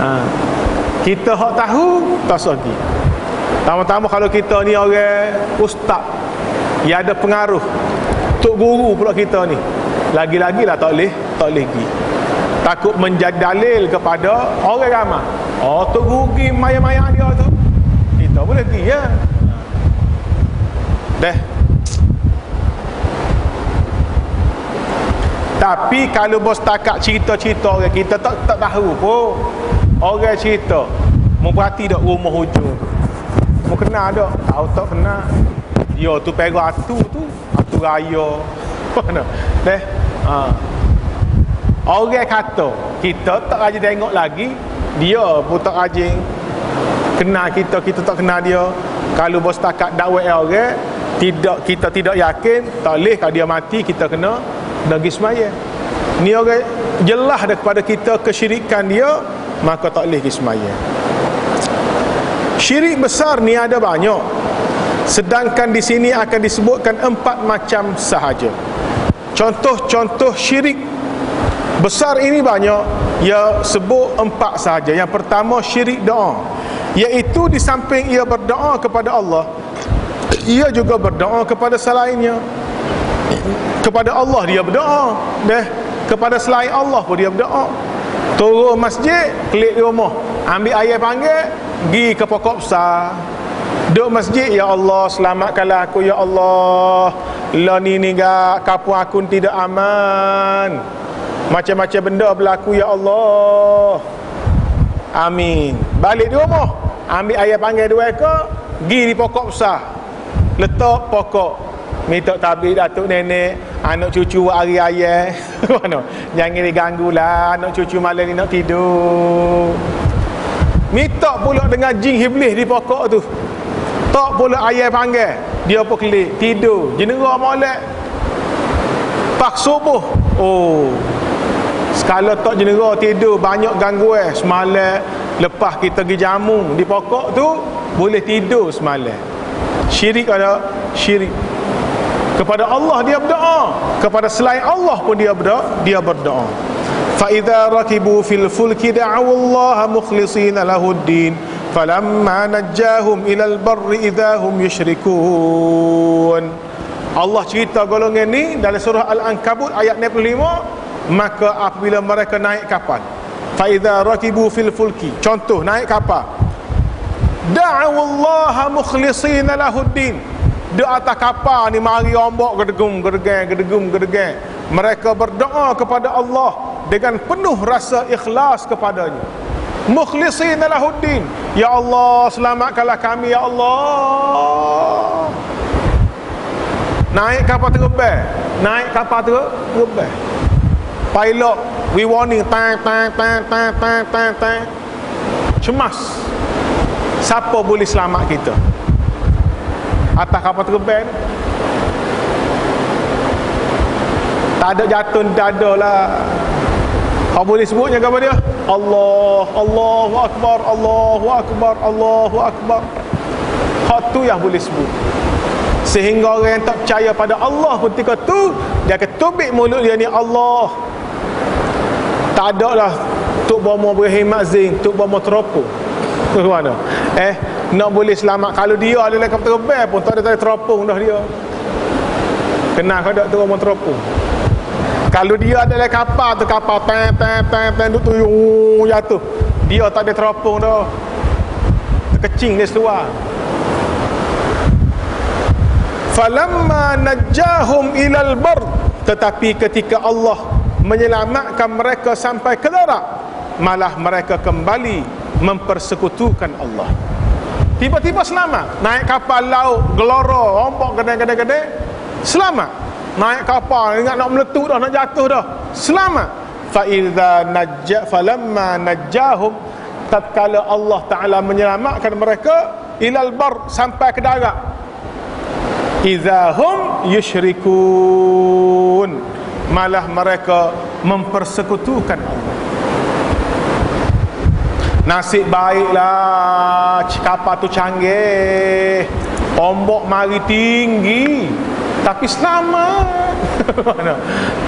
Ha. kita hak tahu tak lagi tama-tama kalau kita ni orang ustaz yang ada pengaruh. Tok guru pula kita ni lagi-lagi lah tak boleh tak boleh pergi. Takut menjadi dalil kepada orang ramai. Oh tu rugi maya-maya dia tu. Kita boleh pergi ya. Deh. Tapi kalau bos takak cerita-cerita orang kita tak tak tahu pun. Orang cerita mau berhati tak rumah hujung. Mau kenal tak tahu tak kenal dia tu pegang atu tu. Atu raya. Mana? Deh ha. Orang kata kita tak rajin tengok lagi dia pun tak rajin kenal kita kita tak kenal dia. Kalau bos takat dakwah orang tidak kita tidak yakin tak boleh kalau dia mati kita kena pergi semaya. Ni orang jelas kepada kita kesyirikan dia maka tak boleh pergi semaya. Syirik besar ni ada banyak. Sedangkan di sini akan disebutkan empat macam sahaja contoh-contoh syirik Besar ini banyak Ya sebut empat sahaja. Yang pertama syirik doa. Iaitu di samping ia berdoa kepada Allah Ia juga berdoa kepada selainnya. Kepada Allah dia berdoa deh. Kepada selain Allah pun dia berdoa. Turun masjid Klik rumah. Ambil air panggil Gi ke pokok besar. Duk masjid Ya Allah selamatkanlah aku Ya Allah Lah ni ni gak Kapur aku tidak aman macam-macam benda berlaku ya Allah. Amin. Balik di rumah. Ambil ayah panggil dua ekor, pergi di pokok besar. Letak pokok. Minta tabik datuk nenek, anak cucu hari ayah. Mana? Jangan diganggu lah anak cucu malam ni nak tidur. Minta pula dengan jin iblis di pokok tu. Tak pula ayah panggil. Dia pun kelik, tidur. Jenera molek. Pak subuh. Oh, kalau tak jenera tidur banyak gangguan. Semalam lepas kita pergi jamu di pokok tu boleh tidur semalam. Syirik ada syirik. Kepada Allah dia berdoa. Kepada selain Allah pun dia berdoa dia berdoa. Fa idza rakibu fil fulki da'u Allah mukhlishina lahuddin falamma najjahum ila al barri idza hum yushrikun. Allah cerita golongan ni dalam surah al-ankabut ayat 65 maka apabila mereka naik kapal fa idza rakibu fil fulki contoh naik kapal da'u Allah mukhlisina lahuddin di atas kapal ni mari ombak gedegum gedegeng gedegum gedegeng mereka berdoa kepada Allah dengan penuh rasa ikhlas kepadanya mukhlisina lahuddin. Ya Allah selamatkanlah kami ya Allah. Naik kapal terbang naik kapal terbang pilot we warning tang tang tang tang tang tang tang. Cemas. Siapa boleh selamat kita? Atas kapal terbang tak ada jatuh tak ada lah kau boleh sebutnya kepada dia? Allah Allahu Akbar Allahu Akbar Allahu Akbar. Hak tu yang boleh sebut. Sehingga orang yang tak percaya pada Allah ketika tu dia akan tubik mulut dia ni Allah. Tak ada lah Tok Bomo berhemat zing Tok Bomo teropong mana? Eh nak boleh selamat kalau dia adalah kapten bel pun tak ada tali teropong dah dia. Kenal kau tak Tok Bomo teropong kalau dia adalah kapal tu kapal pen pen pen pen tu tuyung jatuh. Dia tak ada teropong dah terkecing dia seluar. Falamma najjahum ilal bar tetapi ketika Allah menyelamatkan mereka sampai ke darat malah mereka kembali mempersekutukan Allah. Tiba-tiba selamat. Naik kapal laut gelora ombak gede-gede selamat naik kapal ingat nak meletup dah nak jatuh dah. Selamat. Fa idza najja falamma najjahum tatkala Allah taala menyelamatkan mereka ilal bar sampai ke darat. Idza hum yusyrikun malah mereka mempersekutukan Allah. Nasib baiklah kapal tu canggih ombak mari tinggi tapi selamat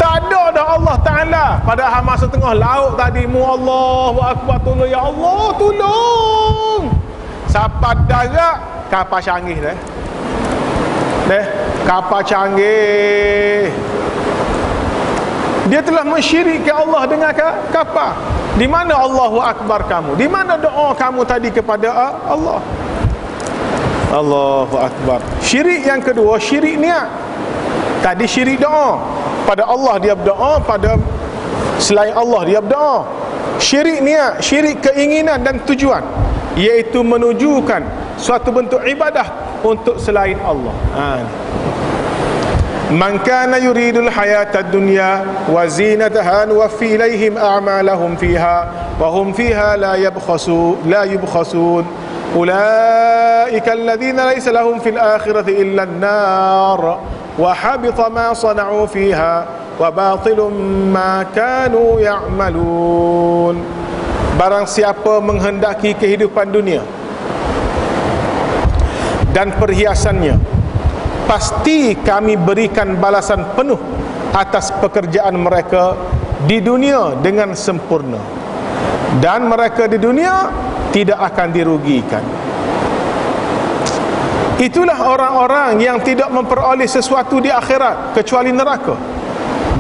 tak ada dah Allah Ta'ala. Pada masa tengah laut tadi mu Allah Akbar tolong ya Allah tolong. Sapat darat kapal canggih dah deh kapal canggih. Dia telah mensyirikkan Allah dengan kapal. Di mana Allahu Akbar kamu? Di mana doa kamu tadi kepada Allah? Allahu Akbar. Syirik yang kedua syirik niat. Tadi syirik doa. Pada Allah dia berdoa Pada selain Allah dia berdoa. Syirik niat Syirik keinginan dan tujuan Iaitu menunjukkan Suatu bentuk ibadah Untuk selain Allah. Ha. Man kana yuridul hayata dunya Wa zinataha nuwafi ilayhim a'malahum fiha Wahum fiha la yabkhasu La yabkhasun أولئك الذين ليس لهم في الآخرة إلا النار وحبط ما صنعوا فيها وباطل ما كانوا يعملون Barang siapa menghendaki kehidupan dunia dan perhiasannya pasti kami berikan balasan penuh atas pekerjaan mereka di dunia dengan sempurna dan mereka di dunia tidak akan dirugikan. Itulah orang-orang yang tidak memperoleh sesuatu di akhirat kecuali neraka.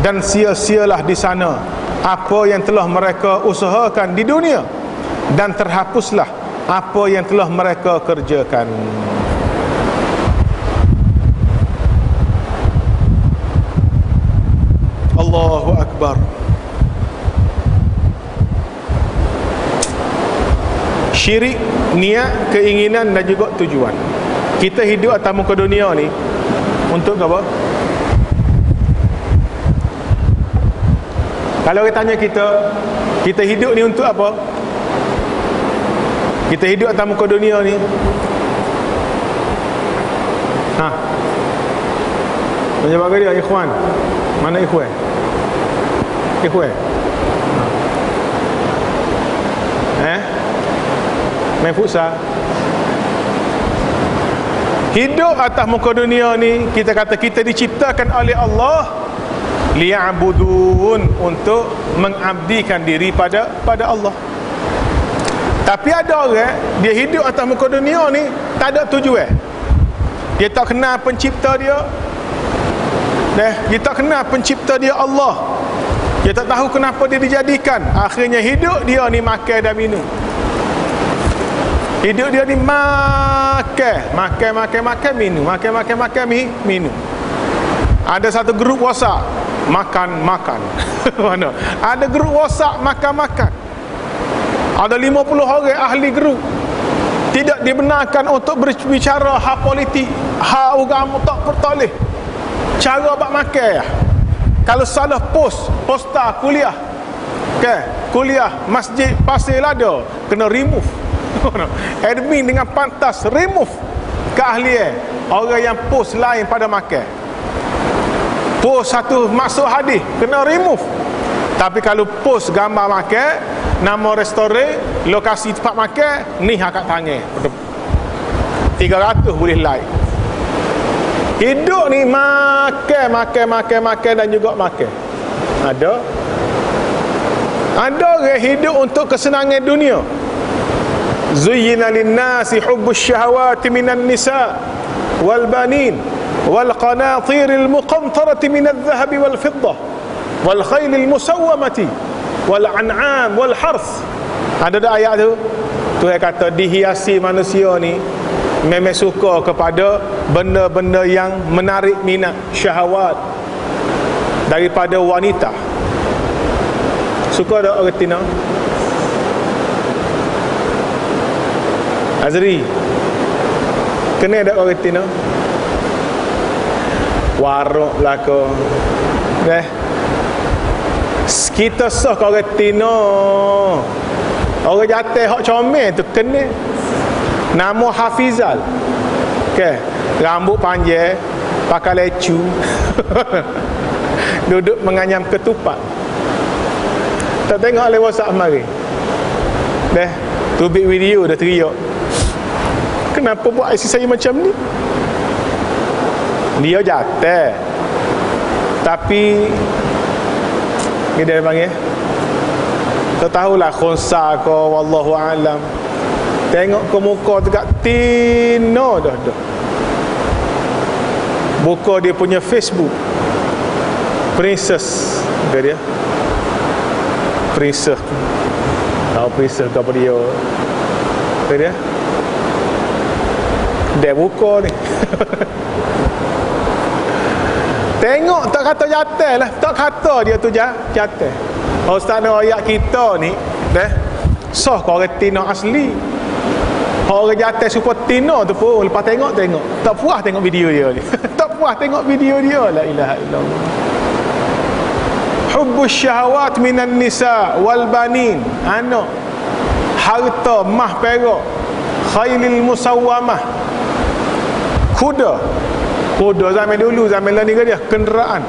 Dan sia-sialah di sana apa yang telah mereka usahakan di dunia. Dan terhapuslah apa yang telah mereka kerjakan. Allahu Akbar Syirik, niat, keinginan dan juga tujuan Kita hidup atas muka dunia ni Untuk apa? Kalau kita tanya kita Kita hidup ni untuk apa? Kita hidup atas muka dunia ni Ha? Menjawab ke dia, ikhwan? Mana ikhwan? Ikhwan Eh Main futsal. Hidup atas muka dunia ni Kita kata kita diciptakan oleh Allah Liya'budun Untuk mengabdikan diri pada pada Allah. Tapi ada orang Dia hidup atas muka dunia ni Tak ada tujuan. Dia tak kenal pencipta dia. Dia tak kenal pencipta dia Allah. Dia tak tahu kenapa dia dijadikan. Akhirnya hidup dia ni makan dan minum Hidup dia ni makan. Makan, makan, makan, minum. Makan, makan, makan, minum. Ada satu grup whatsapp Makan, makan. Mana? Ada grup whatsapp makan, makan. Ada 50 orang ahli grup. Tidak dibenarkan untuk berbicara hak politik Hak agama tak pertoleh. Cara buat makan ya? Kalau salah post posta kuliah. Okay, kuliah masjid pasir lada kena remove admin dengan pantas remove keahlian orang yang post lain pada makan post satu masuk hadis kena remove. Tapi kalau post gambar makan nama restoran lokasi tempat makan ni akak tangan. 300 boleh like. Hidup ni makan, makan, makan, makan dan juga makan. Ada. ada orang hidup untuk kesenangan dunia wal banin wal qanatiril muqantarati minadh dhahabi wal fiddah wal khailil musawwamati wal an'am wal harth ada dah ayat tu? Tuhan kata dihiasi manusia ni memang suka kepada benda-benda yang menarik minat syahwat daripada wanita. Suka tak orang tina Azri kena tak orang tina waruk belaka eh kita sah orang tina orang jatuh hak comel tu kena. Nama Hafizal. Okay. rambut panjang pakai lecu. Duduk menganyam ketupat. Tak tengok lewat whatsapp mari. Deh tubik video dah teriak kenapa buat IC saya macam ni? Dia jatuh. Tapi ni dia panggil. Tak tahulah khonsa ko wallahu alam. Tengok ke muka dekat tino dah dah. Buka dia punya Facebook. Princess ke dia. Princess. Tahu princess dia? Ke dia dia buka ni. Tengok tak kata jatuh lah. Tak kata dia tu jatuh. Ustaz ayat kita ni deh sah kau orang tino asli. Orang jatuh super tino tu pun lepas tengok tengok. Tak puas tengok video dia ni. Tak puas tengok video dia. La ilaha illallah. Hubbus syahawat minan nisa wal banin. Anak harta mah perak. Khailil musawwamah kuda kuda zaman dulu zaman lah ni ke dia? Kenderaan.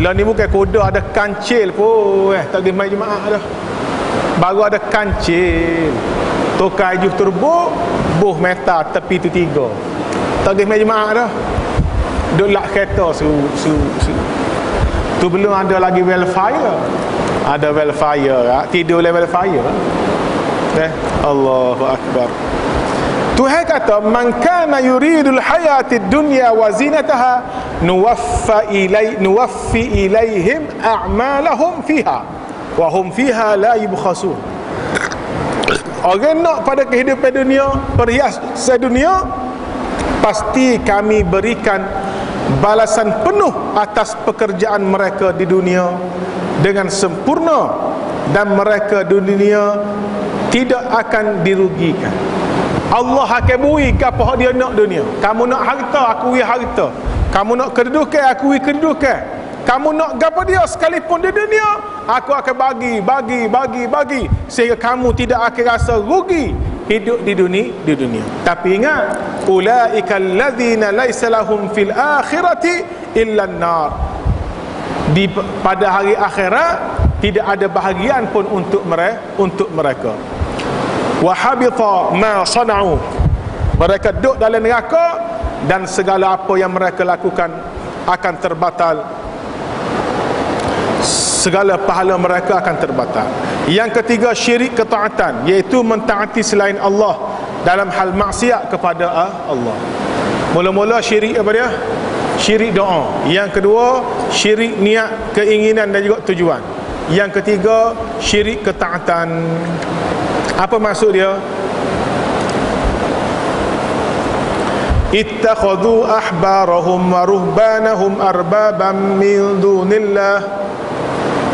Lah ni bukan kuda ada kancil pun. Eh tak boleh main jemaah dah. Baru ada kancil. Tukar juh turbo buh meta tepi tu tiga. Tak boleh main jemaah dah. Duk lak kereta su su su. Tu belum ada lagi welfare ada welfare tidur level fire eh Allahu akbar Tuhan kata man kana yuridul hayatid dunya wa zinataha nuwaffa ilai nuwaffi ilaihim a'malahum fiha wa hum fiha la yubkhasun. Orang nak pada kehidupan dunia perhias sedunia pasti kami berikan balasan penuh atas pekerjaan mereka di dunia dengan sempurna dan mereka di dunia tidak akan dirugikan Allah akan bui apa dia nak dunia. Kamu nak harta aku beri harta. Kamu nak kedudukan aku beri kedudukan. Kamu nak apa dia sekalipun di dunia aku akan bagi bagi bagi bagi. Sehingga kamu tidak akan rasa rugi hidup di dunia di dunia. Tapi ingat ulaikal ladzina laisa lahum fil akhirati illa nar di pada hari akhirat tidak ada bahagian pun untuk mereka untuk mereka wa habita ma sana'u. Mereka duduk dalam neraka dan segala apa yang mereka lakukan akan terbatal. Segala pahala mereka akan terbatal. Yang ketiga syirik ketaatan iaitu mentaati selain Allah dalam hal maksiat kepada Allah. Mula-mula syirik apa dia? Syirik doa. Yang kedua syirik niat keinginan dan juga tujuan. Yang ketiga syirik ketaatan apa maksud dia ittakhadhu ahbarahum wa ruhbanahum arbaban min dunillah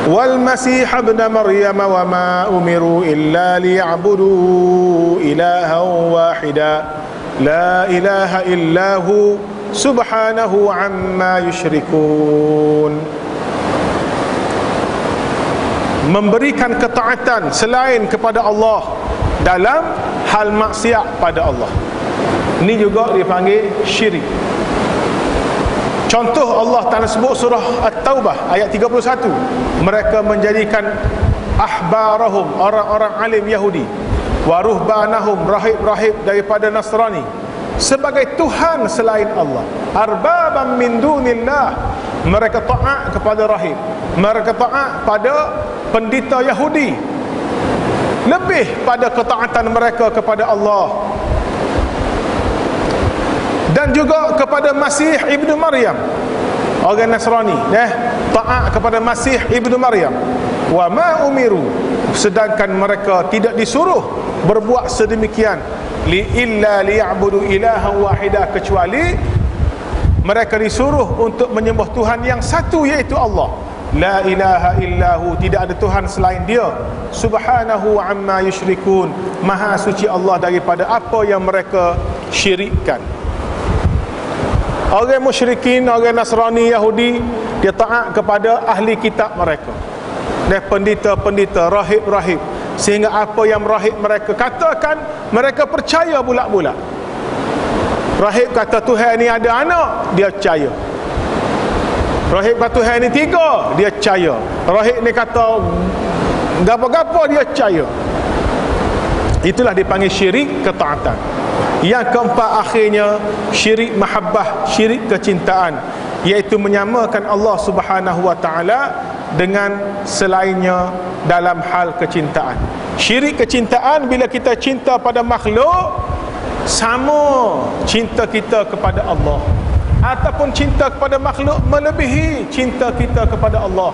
والمسيح ابن مريم وما أمروا إلا ليعبدوا إلها واحدا لا إله إلا هو سبحانه عما يشركون memberikan ketaatan selain kepada Allah dalam hal maksiat pada Allah. Ini juga dipanggil syirik. Contoh Allah Ta'ala sebut surah At-Taubah ayat 31 Mereka menjadikan ahbarahum orang-orang alim Yahudi waruhbanahum rahib-rahib daripada Nasrani sebagai Tuhan selain Allah. Arbabam min dunillah. Mereka taat kepada rahib. Mereka taat pada pendeta Yahudi lebih pada ketaatan mereka kepada Allah dan juga kepada Masih Ibnu Maryam. Orang Nasrani eh taat kepada Masih Ibnu Maryam. Wa ma umiru sedangkan mereka tidak disuruh berbuat sedemikian. Li illa liya'budu ilahan wahida kecuali mereka disuruh untuk menyembah Tuhan yang satu iaitu Allah La ilaha illahu Tidak ada Tuhan selain dia. Subhanahu amma yushrikun. Maha suci Allah daripada apa yang mereka syirikkan. Orang musyrikin, orang Nasrani, Yahudi Dia taat kepada ahli kitab mereka. Dan pendeta-pendeta, rahib-rahib. Sehingga apa yang rahib mereka katakan Mereka percaya bulat-bulat Rahib kata Tuhan ni ada anak Dia percaya Rahib kata Tuhan ni tiga Dia percaya Rahib ni kata Gapa-gapa dia percaya Itulah dipanggil syirik ketaatan. Yang keempat akhirnya Syirik mahabbah Syirik kecintaan. Iaitu menyamakan Allah subhanahu wa ta'ala Dengan selainnya Dalam hal kecintaan. Syirik kecintaan Bila kita cinta pada makhluk Sama cinta kita kepada Allah ataupun cinta kepada makhluk melebihi cinta kita kepada Allah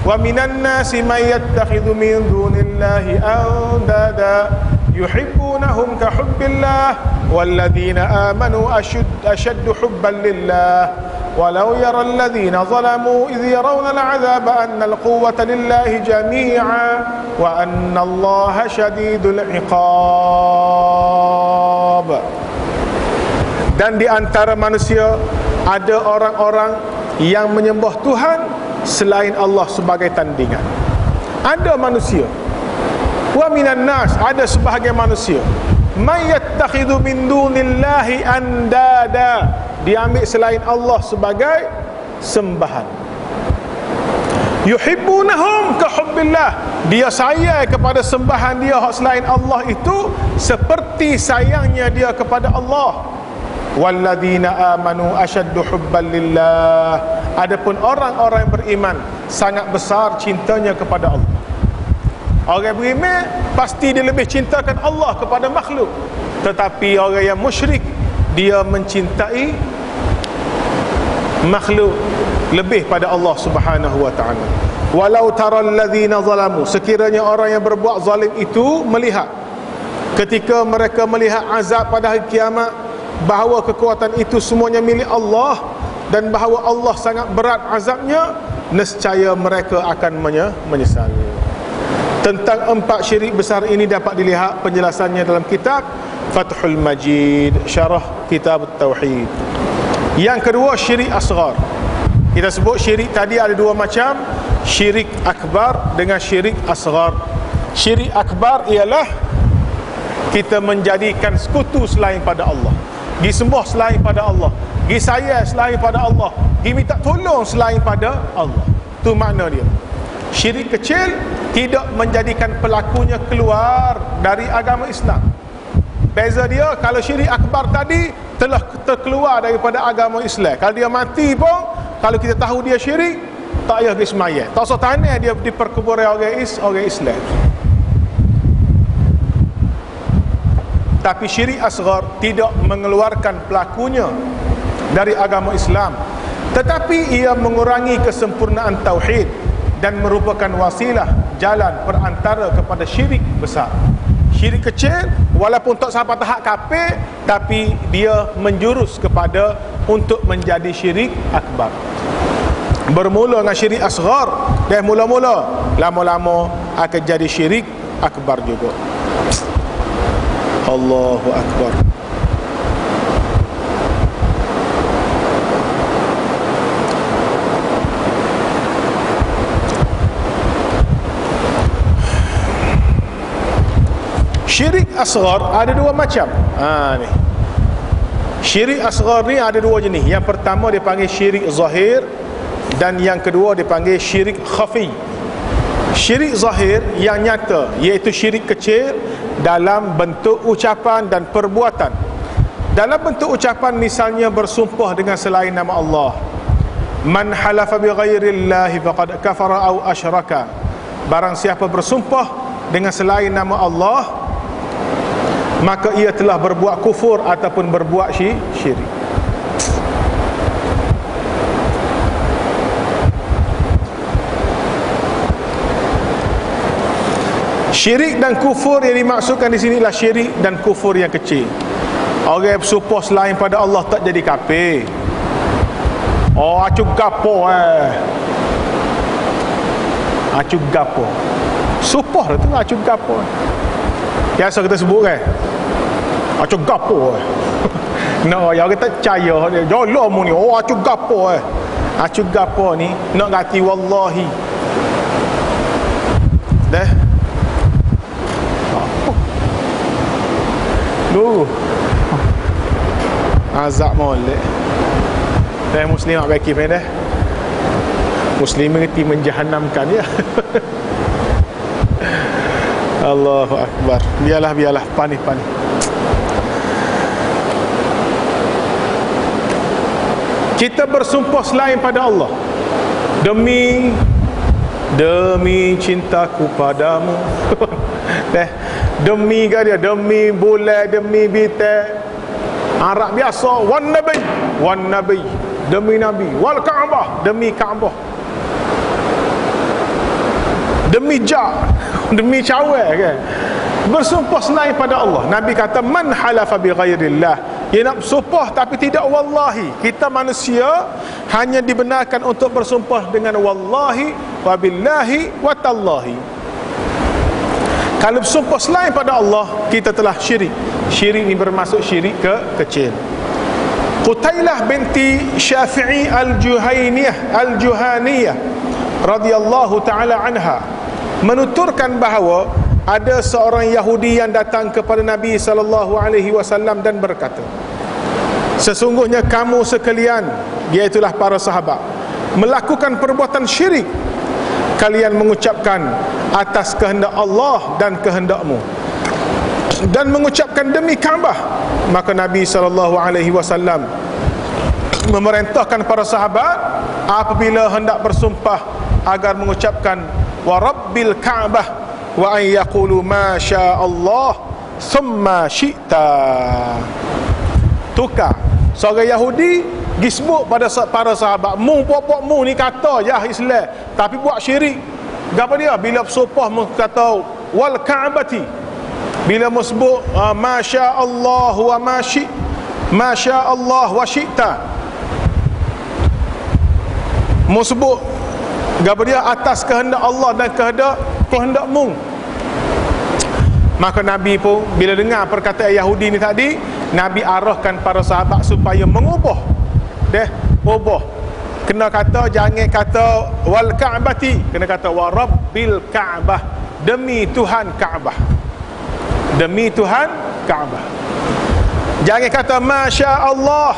wa minan nasi may yattakhidhu min dunillahi andada yuhibbunahum ka hubbillah walladhina amanu ashad ashaddu hubban lillah ولو يرى الذين ظلموا إذ يرون العذاب أن القوة لله جميعا وأن الله شديد العقاب dan di antara manusia ada orang-orang yang menyembah Tuhan selain Allah sebagai tandingan. Ada manusia. Wa minan nas ada sebahagian manusia. May yattakhidhu min dunillahi andada diambil selain Allah sebagai sembahan. Yuhibbunahum ka hubbillah dia sayang kepada sembahan dia selain Allah itu seperti sayangnya dia kepada Allah walladzina amanu ashaddu hubban lillah. Adapun orang-orang yang beriman sangat besar cintanya kepada Allah. Orang beriman pasti dia lebih cintakan Allah kepada makhluk. Tetapi orang yang musyrik dia mencintai makhluk lebih pada Allah Subhanahu wa taala. Walau taral ladzina zalamu sekiranya orang yang berbuat zalim itu melihat. Ketika mereka melihat azab pada hari kiamat bahawa kekuatan itu semuanya milik Allah dan bahawa Allah sangat berat azabnya nescaya mereka akan menyesal. Tentang empat syirik besar ini dapat dilihat penjelasannya dalam kitab Fathul Majid Syarah Kitab Tauhid. Yang kedua syirik asgar kita sebut syirik tadi ada dua macam syirik akbar dengan syirik asgar syirik akbar ialah kita menjadikan sekutu selain pada Allah disembah selain pada Allah. Disayang selain pada Allah. Diminta tolong selain pada Allah. Tu makna dia. Syirik kecil tidak menjadikan pelakunya keluar dari agama Islam. Beza dia kalau syirik akbar tadi telah terkeluar daripada agama Islam. Kalau dia mati pun kalau kita tahu dia syirik tak payah pergi semayang. Tak usah tanya dia di perkuburan orang, is, orang Islam tapi syirik asghar tidak mengeluarkan pelakunya dari agama Islam. Tetapi ia mengurangi kesempurnaan tauhid dan merupakan wasilah jalan perantara kepada syirik besar. Syirik kecil walaupun tak sampai tahap kafir tapi dia menjurus kepada untuk menjadi syirik akbar. Bermula dengan syirik asghar dan mula-mula lama-lama akan jadi syirik akbar juga Allahu Akbar. Syirik asghar ada dua macam. Ha, ni. Syirik asghar ni ada dua jenis. Yang pertama dipanggil syirik zahir Dan yang kedua dipanggil syirik khafi Syirik zahir yang nyata Iaitu syirik kecil dalam bentuk ucapan dan perbuatan. Dalam bentuk ucapan misalnya bersumpah dengan selain nama Allah. Man halafa bi ghairillahi faqad kafara aw asyraka. Barang siapa bersumpah dengan selain nama Allah maka ia telah berbuat kufur ataupun berbuat syirik Syirik dan kufur yang dimaksudkan di sini adalah syirik dan kufur yang kecil. Orang yang bersumpah selain pada Allah tak jadi kafir. Oh, acu gapo eh. Acu gapo. Sumpah tu acu gapo. Biasa kita sebut kan. Acu gapo eh. no, yang kita percaya dia. Jolo mu ni. Oh, acu gapo eh. Acu gapo ni nak gati wallahi. Tu. Azab molek. Saya muslim nak bagi dah. Muslim mengerti menjahannamkan ya. Allahu akbar. Biarlah biarlah panik panik. Kita bersumpah selain pada Allah demi demi cintaku padamu. Deh demi ke dia demi bulan demi bintang. Arab biasa wan nabi wan nabi. Demi nabi wal kaabah demi kaabah. Demi ja demi cawe kan? Bersumpah selain pada Allah. Nabi kata man halafa bi ghairillah dia nak bersumpah tapi tidak wallahi. Kita manusia hanya dibenarkan untuk bersumpah dengan wallahi wabillahi watallahi kalau bersumpah selain pada Allah kita telah syirik. Syirik ini bermasuk syirik ke kecil. Qutailah binti Syafi'i al-Juhainiyah al-Juhaniyah radhiyallahu taala anha menuturkan bahawa ada seorang Yahudi yang datang kepada Nabi sallallahu alaihi wasallam dan berkata Sesungguhnya kamu sekalian iaitulah para sahabat melakukan perbuatan syirik kalian mengucapkan atas kehendak Allah dan kehendakmu. Dan mengucapkan demi Kaabah. Maka Nabi sallallahu alaihi wasallam memerintahkan para sahabat apabila hendak bersumpah agar mengucapkan wa rabbil Kaabah wa an yaqulu ma sya Allah thumma syi'ta. Tukar. Seorang Yahudi gisbuk pada para sahabat. Mu pokok mu ni kata ya Islam tapi buat syirik. Apa dia? Bila mu kata wal ka'bati. Bila mu sebut uh, masya Allah wa masyi masya Allah wa syi'ta. Mu sebut apa dia? Atas kehendak Allah dan kehendak kehendakmu maka Nabi pun bila dengar perkataan Yahudi ni tadi Nabi arahkan para sahabat supaya mengubah deh ubah kena kata jangan kata wal ka'bati. Kena kata wa rabbil ka'bah. Demi Tuhan Ka'bah. Demi Tuhan Ka'bah. Jangan kata masya Allah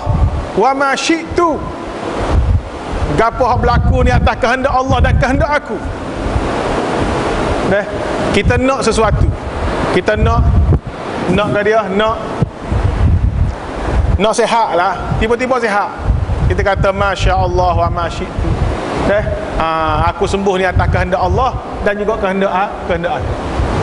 wa ma syi'tu. Gapo hak berlaku ni atas kehendak Allah dan kehendak aku. Deh kita nak sesuatu. Kita nak nak dia? Nak. Nak sehat lah tiba-tiba sehat kita kata Masya Allah wa masyidu eh? ha, aku sembuh ni atas kehendak Allah dan juga kehendak kehendak aku.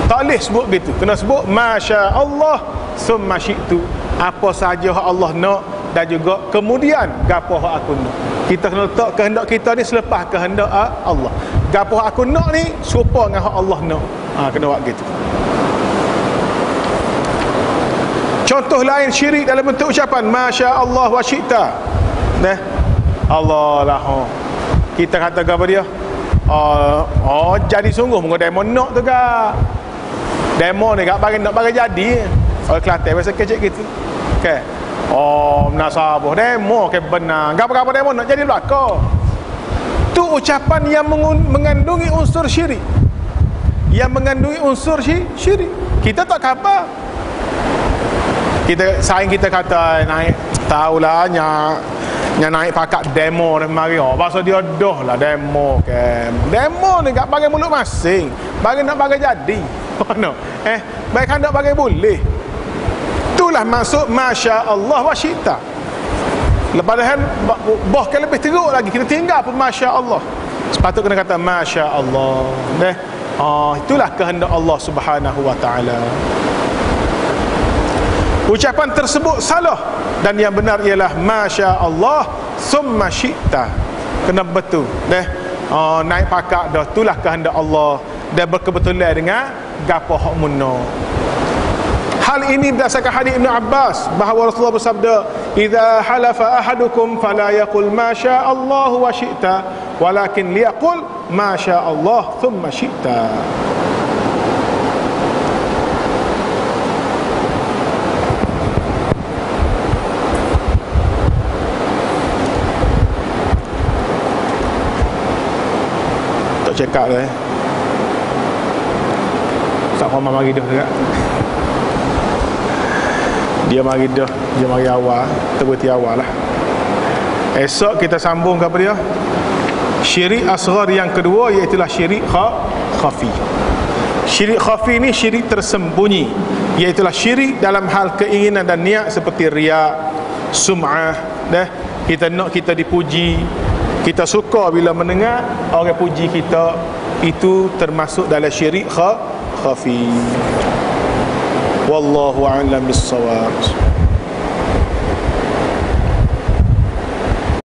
Tak boleh sebut begitu. Kena sebut Masya Allah summa syi'tu. Apa saja Allah nak dan juga kemudian gapo aku nak. Kita kena letak kehendak kita ni selepas kehendak Allah. Gapo aku nak ni serupa dengan Allah nak. Ha, kena buat gitu contoh lain syirik dalam bentuk ucapan Masya Allah wa syi'ta Dah. Allah lah. Oh. Kita kata apa dia? Oh, oh jadi sungguh mengko demo nak tu gak. Demo ni gak bagi nak bagi jadi. Oh Kelantan biasa kecil gitu. Okey. Oh, menasabah demo ke benar. Gak apa demo nak jadi belaka. Tu ucapan yang mengandungi unsur syirik. Yang mengandungi unsur syirik. Kita tak apa. Kita saing kita kata naik tahulah nyak yang naik pakat demo dan mari oh pasal dia doh lah demo ke demo ni gak bagi mulut masing. Bagi nak bagi jadi. Mana eh baik hendak bagi boleh. Itulah masuk masya Allah wa syita lepas dah boh ke lebih teruk lagi. Kita tinggal pun masya Allah sepatut kena kata masya Allah deh Oh, itulah kehendak Allah Subhanahu wa taala. Ucapan tersebut salah dan yang benar ialah masya Allah summa syi'ta. Kena betul. Deh. Oh, naik pakak dah itulah kehendak Allah dan berkebetulan dengan gapo hak munno. Hal ini berdasarkan hadis Ibn Abbas bahawa Rasulullah bersabda, "Idza halafa ahadukum fala yaqul ma syaa Allah wa syi'ta, walakin liyaqul ma Allah thumma syi'ta." Tak cakap dah eh. Tak faham mari dah dekat dia mari dah dia mari awal. Terberti awal lah. Esok kita sambung kepada dia? Syirik asghar yang kedua iaitu syirik kha, khafi. Syirik khafi ni syirik tersembunyi. Iaitu syirik dalam hal keinginan dan niat seperti riak sum'ah dah. Kita nak kita dipuji kita suka bila mendengar orang puji kita. Itu termasuk dalam syirik kha, khafi wallahu a'lam bissawab